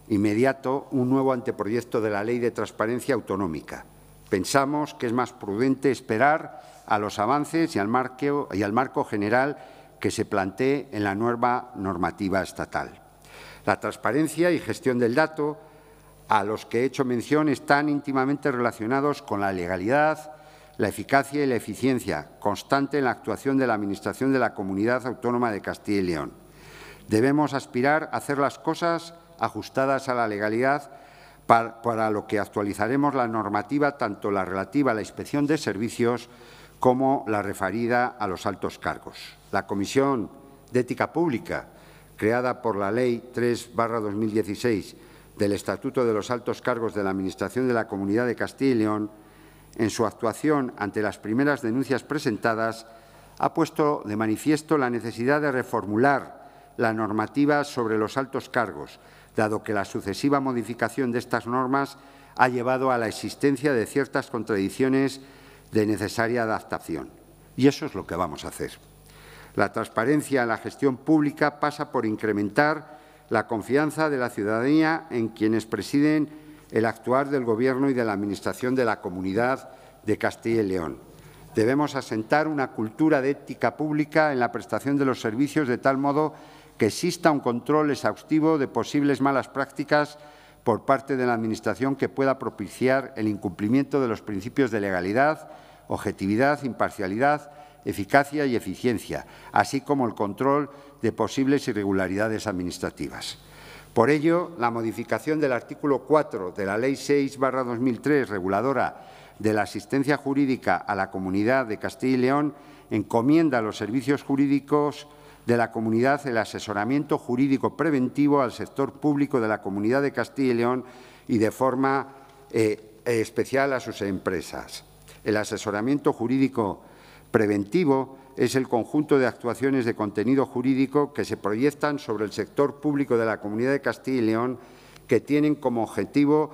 [SPEAKER 1] inmediato un nuevo anteproyecto de la Ley de Transparencia Autonómica, Pensamos que es más prudente esperar a los avances y al, marco, y al marco general que se plantee en la nueva normativa estatal. La transparencia y gestión del dato, a los que he hecho mención, están íntimamente relacionados con la legalidad, la eficacia y la eficiencia constante en la actuación de la Administración de la Comunidad Autónoma de Castilla y León. Debemos aspirar a hacer las cosas ajustadas a la legalidad para, lo que actualizaremos la normativa, tanto la relativa a la inspección de servicios como la referida a los altos cargos. La Comisión de Ética Pública, creada por la Ley 3-2016 del Estatuto de los Altos Cargos de la Administración de la Comunidad de Castilla y León, en su actuación ante las primeras denuncias presentadas, ha puesto de manifiesto la necesidad de reformular la normativa sobre los altos cargos, dado que la sucesiva modificación de estas normas ha llevado a la existencia de ciertas contradicciones de necesaria adaptación. Y eso es lo que vamos a hacer. La transparencia en la gestión pública pasa por incrementar la confianza de la ciudadanía en quienes presiden el actuar del Gobierno y de la Administración de la Comunidad de Castilla y León. Debemos asentar una cultura de ética pública en la prestación de los servicios de tal modo que exista un control exhaustivo de posibles malas prácticas por parte de la Administración que pueda propiciar el incumplimiento de los principios de legalidad, objetividad, imparcialidad, eficacia y eficiencia, así como el control de posibles irregularidades administrativas. Por ello, la modificación del artículo 4 de la Ley 6-2003, reguladora de la asistencia jurídica a la Comunidad de Castilla y León, encomienda a los servicios jurídicos de la comunidad el asesoramiento jurídico preventivo al sector público de la Comunidad de Castilla y León y de forma eh, especial a sus empresas. El asesoramiento jurídico preventivo es el conjunto de actuaciones de contenido jurídico que se proyectan sobre el sector público de la Comunidad de Castilla y León que tienen como objetivo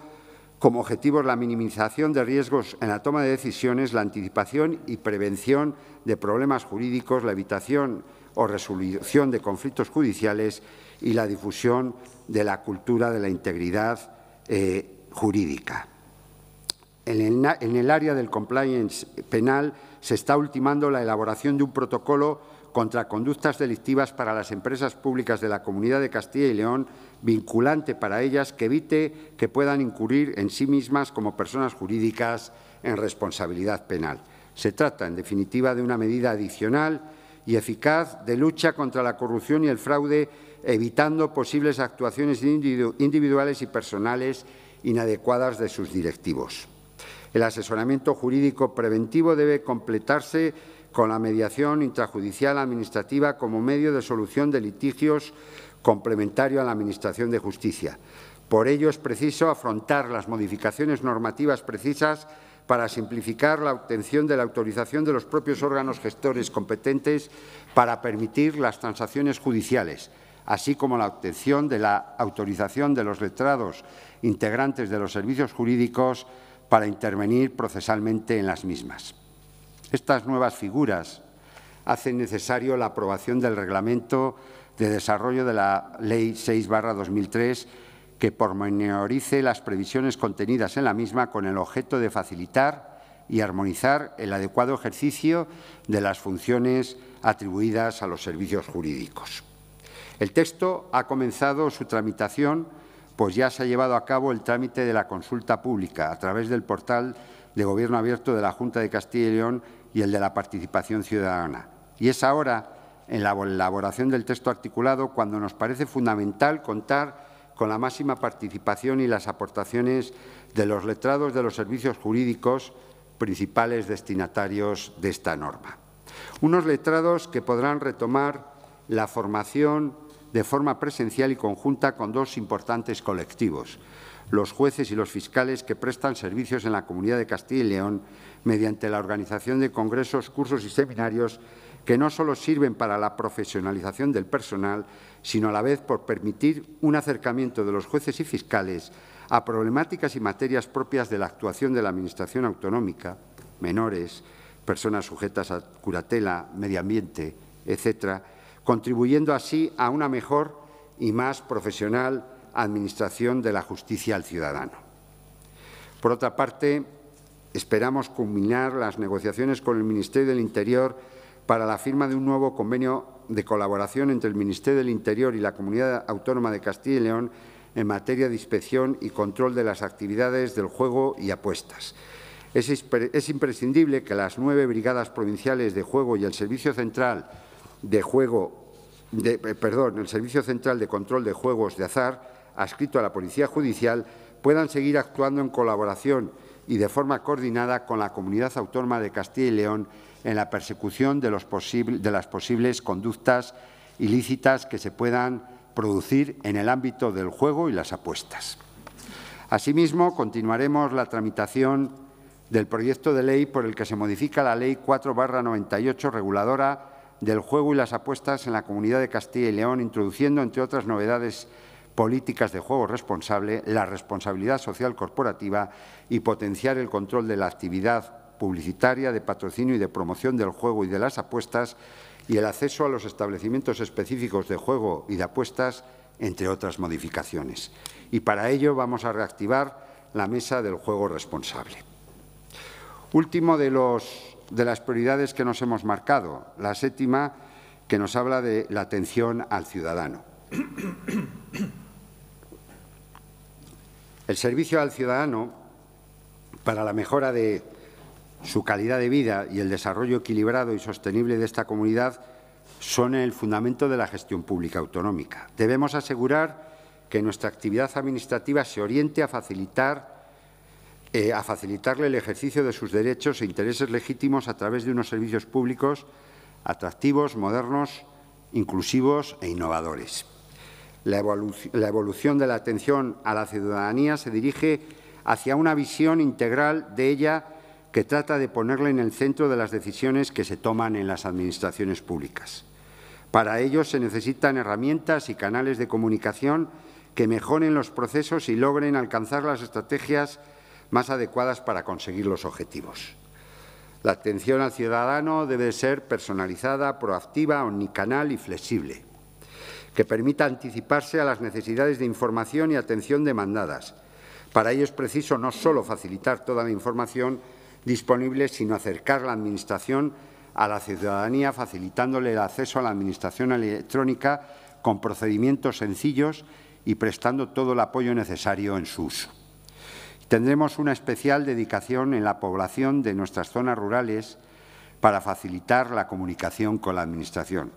[SPEAKER 1] como objetivos la minimización de riesgos en la toma de decisiones, la anticipación y prevención de problemas jurídicos, la evitación o resolución de conflictos judiciales y la difusión de la cultura de la integridad eh, jurídica. En el, en el área del compliance penal se está ultimando la elaboración de un protocolo contra conductas delictivas para las empresas públicas de la Comunidad de Castilla y León, vinculante para ellas que evite que puedan incurrir en sí mismas como personas jurídicas en responsabilidad penal. Se trata, en definitiva, de una medida adicional y eficaz de lucha contra la corrupción y el fraude, evitando posibles actuaciones individuales y personales inadecuadas de sus directivos. El asesoramiento jurídico preventivo debe completarse con la mediación intrajudicial administrativa como medio de solución de litigios complementario a la Administración de Justicia. Por ello, es preciso afrontar las modificaciones normativas precisas para simplificar la obtención de la autorización de los propios órganos gestores competentes para permitir las transacciones judiciales, así como la obtención de la autorización de los letrados integrantes de los servicios jurídicos para intervenir procesalmente en las mismas. Estas nuevas figuras hacen necesario la aprobación del Reglamento de Desarrollo de la Ley 6-2003 que pormenorice las previsiones contenidas en la misma con el objeto de facilitar y armonizar el adecuado ejercicio de las funciones atribuidas a los servicios jurídicos. El texto ha comenzado su tramitación, pues ya se ha llevado a cabo el trámite de la consulta pública a través del portal de Gobierno Abierto de la Junta de Castilla y León y el de la participación ciudadana. Y es ahora, en la elaboración del texto articulado, cuando nos parece fundamental contar con la máxima participación y las aportaciones de los letrados de los servicios jurídicos principales destinatarios de esta norma. Unos letrados que podrán retomar la formación de forma presencial y conjunta con dos importantes colectivos, los jueces y los fiscales que prestan servicios en la Comunidad de Castilla y León mediante la organización de congresos, cursos y seminarios que no solo sirven para la profesionalización del personal, sino a la vez por permitir un acercamiento de los jueces y fiscales a problemáticas y materias propias de la actuación de la Administración autonómica, menores, personas sujetas a curatela, medio ambiente, etcétera, contribuyendo así a una mejor y más profesional administración de la justicia al ciudadano. Por otra parte, esperamos culminar las negociaciones con el Ministerio del Interior para la firma de un nuevo convenio de colaboración entre el Ministerio del Interior y la Comunidad Autónoma de Castilla y León en materia de inspección y control de las actividades del juego y apuestas. Es, imprescindible que las nueve brigadas provinciales de juego y el Servicio Central de Juego, eh, perdón, el Servicio Central de Control de Juegos de Azar, adscrito a la Policía Judicial, puedan seguir actuando en colaboración y de forma coordinada con la Comunidad Autónoma de Castilla y León en la persecución de, las posibles conductas ilícitas que se puedan producir en el ámbito del juego y las apuestas. Asimismo, continuaremos la tramitación del proyecto de ley por el que se modifica la Ley 4-98 reguladora del juego y las apuestas en la Comunidad de Castilla y León, introduciendo, entre otras novedades políticas de juego responsable, la responsabilidad social corporativa y potenciar el control de la actividad publicitaria, de patrocinio y de promoción del juego y de las apuestas y el acceso a los establecimientos específicos de juego y de apuestas, entre otras modificaciones. Y para ello vamos a reactivar la mesa del juego responsable. Último de, los, de las prioridades que nos hemos marcado, la séptima, que nos habla de la atención al ciudadano. El servicio al ciudadano para la mejora de su calidad de vida y el desarrollo equilibrado y sostenible de esta comunidad son el fundamento de la gestión pública autonómica. Debemos asegurar que nuestra actividad administrativa se oriente a eh, facilitarle el ejercicio de sus derechos e intereses legítimos a través de unos servicios públicos atractivos, modernos, inclusivos e innovadores. La, evolución de la atención a la ciudadanía se dirige hacia una visión integral de ella que trata de ponerla en el centro de las decisiones que se toman en las administraciones públicas. Para ello se necesitan herramientas y canales de comunicación que mejoren los procesos y logren alcanzar las estrategias más adecuadas para conseguir los objetivos. La atención al ciudadano debe ser personalizada, proactiva, omnicanal y flexible, que permita anticiparse a las necesidades de información y atención demandadas. Para ello es preciso no solo facilitar toda la información disponible, sino acercar la Administración a la ciudadanía, facilitándole el acceso a la Administración electrónica con procedimientos sencillos y prestando todo el apoyo necesario en su uso. Tendremos una especial dedicación en la población de nuestras zonas rurales para facilitar la comunicación con la Administración.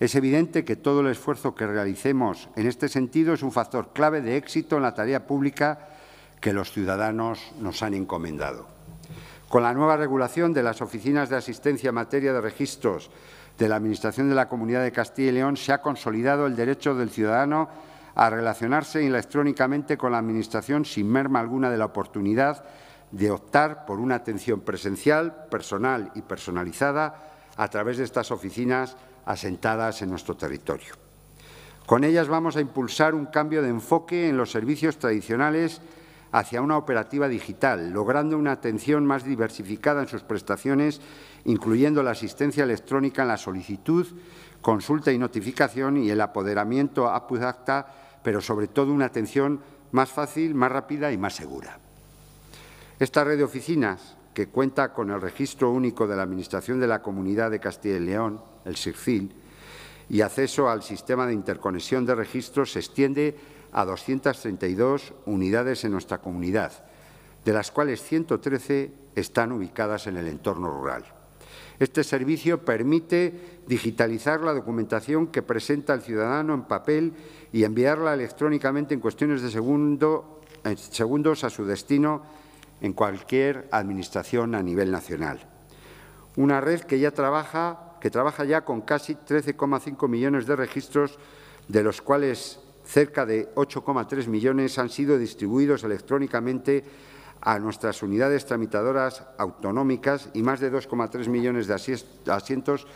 [SPEAKER 1] Es evidente que todo el esfuerzo que realicemos en este sentido es un factor clave de éxito en la tarea pública que los ciudadanos nos han encomendado. Con la nueva regulación de las oficinas de asistencia en materia de registros de la Administración de la Comunidad de Castilla y León se ha consolidado el derecho del ciudadano a relacionarse electrónicamente con la Administración sin merma alguna de la oportunidad de optar por una atención presencial, personal y personalizada a través de estas oficinas asentadas en nuestro territorio. Con ellas vamos a impulsar un cambio de enfoque en los servicios tradicionales hacia una operativa digital, logrando una atención más diversificada en sus prestaciones, incluyendo la asistencia electrónica en la solicitud, consulta y notificación y el apoderamiento a acta pero sobre todo una atención más fácil, más rápida y más segura. Esta red de oficinas, que cuenta con el registro único de la Administración de la Comunidad de Castilla y León, el SIRCIL, y acceso al sistema de interconexión de registros, se extiende a 232 unidades en nuestra comunidad, de las cuales 113 están ubicadas en el entorno rural. Este servicio permite digitalizar la documentación que presenta el ciudadano en papel y enviarla electrónicamente en cuestiones de segundos a su destino en cualquier administración a nivel nacional. Una red que ya trabaja, que trabaja ya con casi 13,5 millones de registros, de los cuales cerca de 8,3 millones han sido distribuidos electrónicamente a nuestras unidades tramitadoras autonómicas y más de 2,3 millones de asientos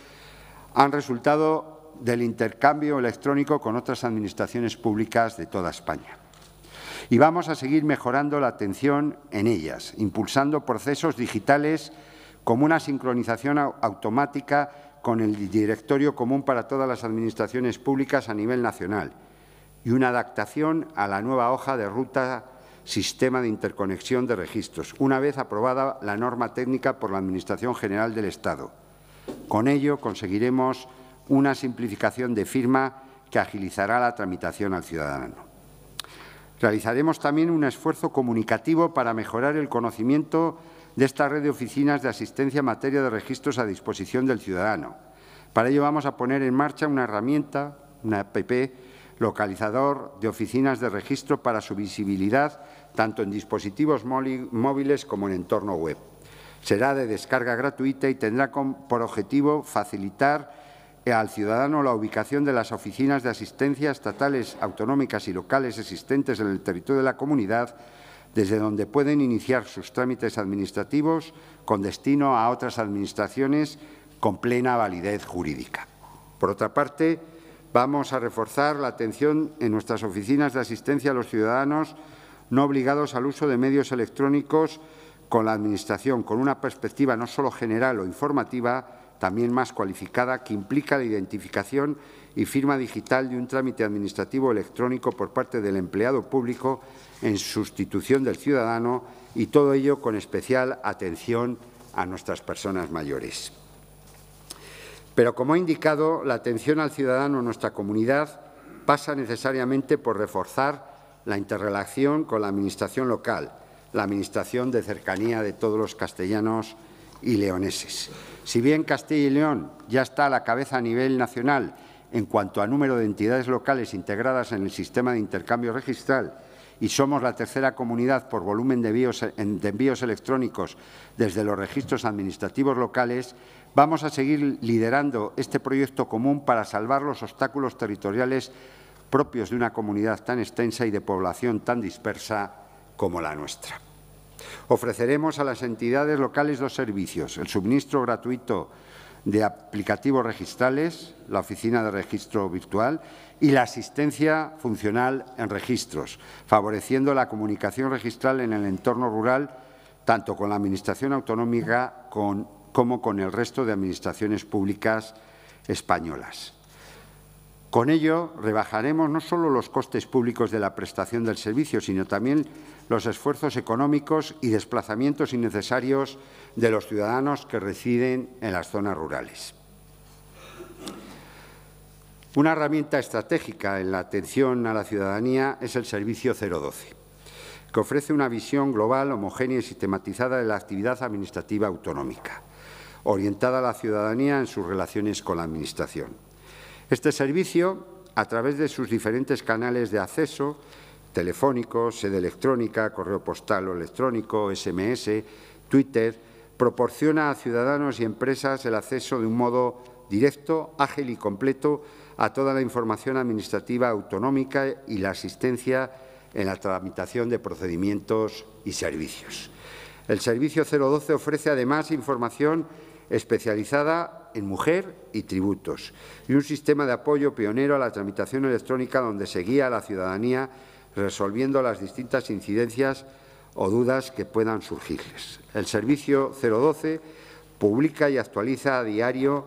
[SPEAKER 1] han resultado del intercambio electrónico con otras administraciones públicas de toda España. Y vamos a seguir mejorando la atención en ellas, impulsando procesos digitales como una sincronización automática con el Directorio Común para todas las Administraciones Públicas a nivel nacional y una adaptación a la nueva hoja de ruta Sistema de Interconexión de Registros, una vez aprobada la norma técnica por la Administración General del Estado. Con ello conseguiremos una simplificación de firma que agilizará la tramitación al ciudadano. Realizaremos también un esfuerzo comunicativo para mejorar el conocimiento de esta red de oficinas de asistencia en materia de registros a disposición del ciudadano. Para ello vamos a poner en marcha una herramienta, una app, localizador de oficinas de registro para su visibilidad tanto en dispositivos móviles como en entorno web. Será de descarga gratuita y tendrá por objetivo facilitar al ciudadano la ubicación de las oficinas de asistencia estatales, autonómicas y locales existentes en el territorio de la comunidad, desde donde pueden iniciar sus trámites administrativos con destino a otras administraciones con plena validez jurídica. Por otra parte, vamos a reforzar la atención en nuestras oficinas de asistencia a los ciudadanos no obligados al uso de medios electrónicos con la Administración, con una perspectiva no solo general o informativa, también más cualificada, que implica la identificación y firma digital de un trámite administrativo electrónico por parte del empleado público en sustitución del ciudadano y todo ello con especial atención a nuestras personas mayores. Pero, como he indicado, la atención al ciudadano en nuestra comunidad pasa necesariamente por reforzar la interrelación con la Administración local, la Administración de cercanía de todos los castellanos y leoneses. Si bien Castilla y León ya está a la cabeza a nivel nacional en cuanto a número de entidades locales integradas en el sistema de intercambio registral y somos la tercera comunidad por volumen de envíos, de envíos electrónicos desde los registros administrativos locales, vamos a seguir liderando este proyecto común para salvar los obstáculos territoriales propios de una comunidad tan extensa y de población tan dispersa como la nuestra. Ofreceremos a las entidades locales dos servicios, el suministro gratuito de aplicativos registrales, la oficina de registro virtual y la asistencia funcional en registros, favoreciendo la comunicación registral en el entorno rural, tanto con la Administración autonómica como con el resto de administraciones públicas españolas. Con ello, rebajaremos no solo los costes públicos de la prestación del servicio, sino también los esfuerzos económicos y desplazamientos innecesarios de los ciudadanos que residen en las zonas rurales. Una herramienta estratégica en la atención a la ciudadanía es el Servicio 012, que ofrece una visión global, homogénea y sistematizada de la actividad administrativa autonómica, orientada a la ciudadanía en sus relaciones con la Administración. Este servicio, a través de sus diferentes canales de acceso, telefónico, sede electrónica, correo postal o electrónico, SMS, Twitter, proporciona a ciudadanos y empresas el acceso de un modo directo, ágil y completo a toda la información administrativa autonómica y la asistencia en la tramitación de procedimientos y servicios. El Servicio 012 ofrece además información especializada en mujer y tributos, y un sistema de apoyo pionero a la tramitación electrónica donde se guía a la ciudadanía resolviendo las distintas incidencias o dudas que puedan surgirles. El Servicio 012 publica y actualiza a diario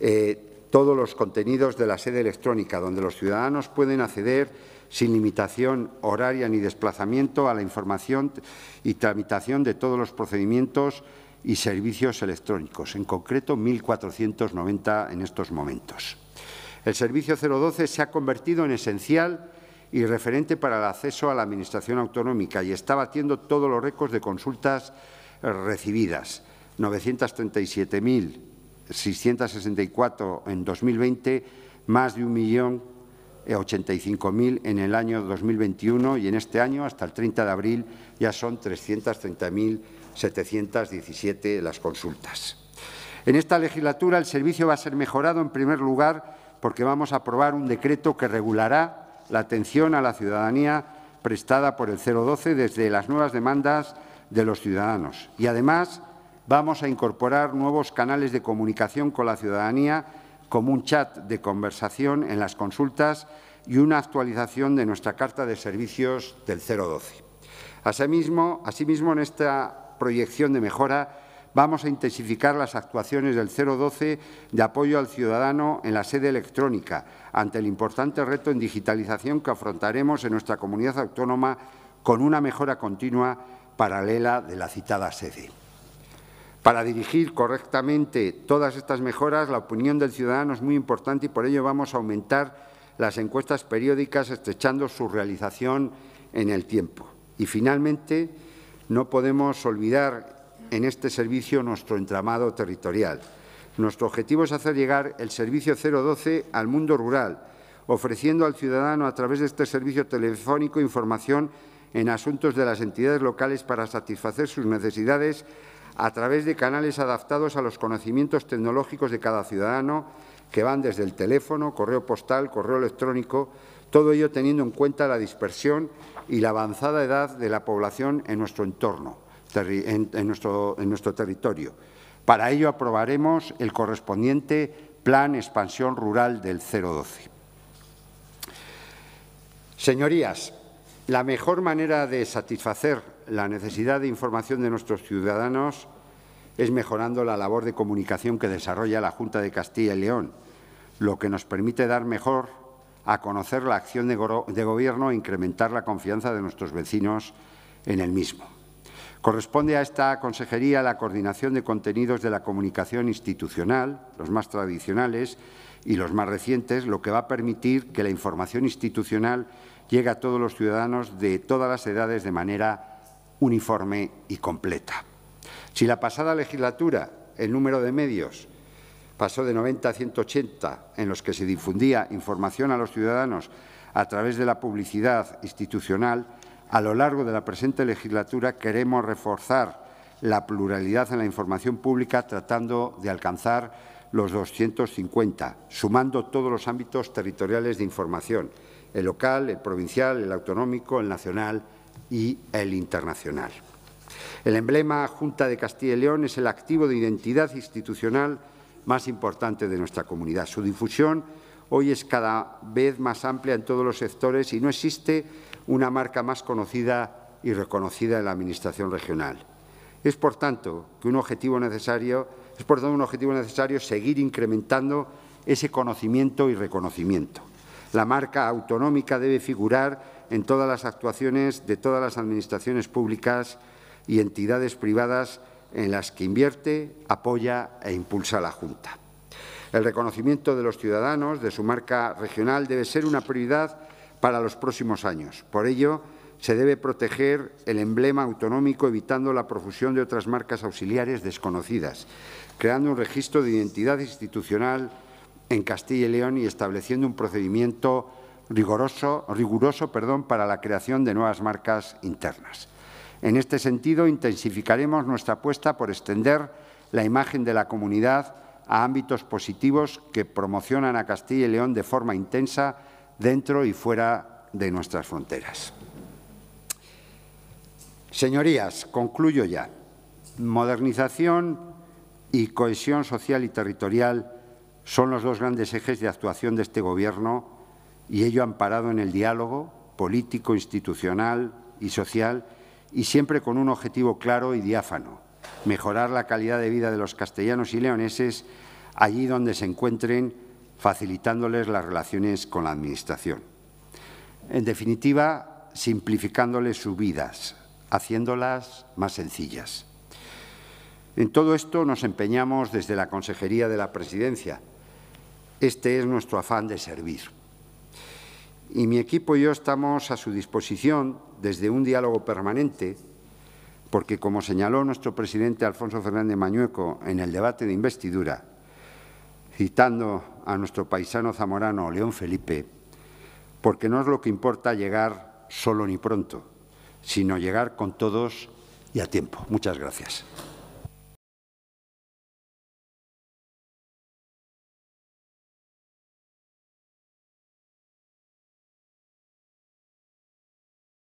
[SPEAKER 1] eh, todos los contenidos de la sede electrónica, donde los ciudadanos pueden acceder sin limitación horaria ni desplazamiento a la información y tramitación de todos los procedimientos y servicios electrónicos, en concreto 1.490 en estos momentos. El servicio 012 se ha convertido en esencial y referente para el acceso a la Administración autonómica y está batiendo todos los récords de consultas recibidas, 937.664 en 2020, más de un millón 85.000 en el año 2021 y en este año, hasta el 30 de abril, ya son 330.717 las consultas. En esta legislatura el servicio va a ser mejorado, en primer lugar, porque vamos a aprobar un decreto que regulará la atención a la ciudadanía prestada por el 012 desde las nuevas demandas de los ciudadanos. Y, además, vamos a incorporar nuevos canales de comunicación con la ciudadanía como un chat de conversación en las consultas y una actualización de nuestra Carta de Servicios del 012. Asimismo, asimismo, en esta proyección de mejora vamos a intensificar las actuaciones del 012 de apoyo al ciudadano en la sede electrónica ante el importante reto en digitalización que afrontaremos en nuestra comunidad autónoma con una mejora continua paralela de la citada sede. Para dirigir correctamente todas estas mejoras, la opinión del ciudadano es muy importante y por ello vamos a aumentar las encuestas periódicas estrechando su realización en el tiempo. Y finalmente, no podemos olvidar en este servicio nuestro entramado territorial. Nuestro objetivo es hacer llegar el servicio 012 al mundo rural, ofreciendo al ciudadano a través de este servicio telefónico información en asuntos de las entidades locales para satisfacer sus necesidades a través de canales adaptados a los conocimientos tecnológicos de cada ciudadano que van desde el teléfono, correo postal, correo electrónico, todo ello teniendo en cuenta la dispersión y la avanzada edad de la población en nuestro entorno, en, nuestro, nuestro territorio. Para ello aprobaremos el correspondiente Plan Expansión Rural del 012. Señorías, la mejor manera de satisfacer la necesidad de información de nuestros ciudadanos es mejorando la labor de comunicación que desarrolla la Junta de Castilla y León, lo que nos permite dar mejor a conocer la acción de, Gobierno e incrementar la confianza de nuestros vecinos en el mismo. Corresponde a esta consejería la coordinación de contenidos de la comunicación institucional, los más tradicionales y los más recientes, lo que va a permitir que la información institucional llegue a todos los ciudadanos de todas las edades de manera uniforme y completa. Si la pasada legislatura el número de medios pasó de 90 a 180 en los que se difundía información a los ciudadanos a través de la publicidad institucional, a lo largo de la presente legislatura queremos reforzar la pluralidad en la información pública tratando de alcanzar los 250, sumando todos los ámbitos territoriales de información, el local, el provincial, el autonómico, el nacional y el internacional. El emblema Junta de Castilla y León es el activo de identidad institucional más importante de nuestra comunidad. Su difusión hoy es cada vez más amplia en todos los sectores y no existe una marca más conocida y reconocida en la Administración regional. Es, por tanto, que un objetivo necesario, es por tanto un objetivo necesario seguir incrementando ese conocimiento y reconocimiento. La marca autonómica debe figurar en todas las actuaciones de todas las administraciones públicas y entidades privadas en las que invierte, apoya e impulsa la Junta. El reconocimiento de los ciudadanos de su marca regional debe ser una prioridad para los próximos años. Por ello, se debe proteger el emblema autonómico evitando la profusión de otras marcas auxiliares desconocidas, creando un registro de identidad institucional en Castilla y León y estableciendo un procedimiento riguroso, para la creación de nuevas marcas internas. En este sentido, intensificaremos nuestra apuesta por extender la imagen de la comunidad a ámbitos positivos que promocionan a Castilla y León de forma intensa dentro y fuera de nuestras fronteras. Señorías, concluyo ya. Modernización y cohesión social y territorial son los dos grandes ejes de actuación de este Gobierno y ello amparado en el diálogo político, institucional y social y siempre con un objetivo claro y diáfano, mejorar la calidad de vida de los castellanos y leoneses allí donde se encuentren, facilitándoles las relaciones con la Administración. En definitiva, simplificándoles sus vidas, haciéndolas más sencillas. En todo esto nos empeñamos desde la Consejería de la Presidencia. Este es nuestro afán de servir. Y mi equipo y yo estamos a su disposición desde un diálogo permanente porque, como señaló nuestro presidente Alfonso Fernández Mañueco en el debate de investidura, citando a nuestro paisano zamorano León Felipe, porque no es lo que importa llegar solo ni pronto, sino llegar con todos y a tiempo. Muchas gracias.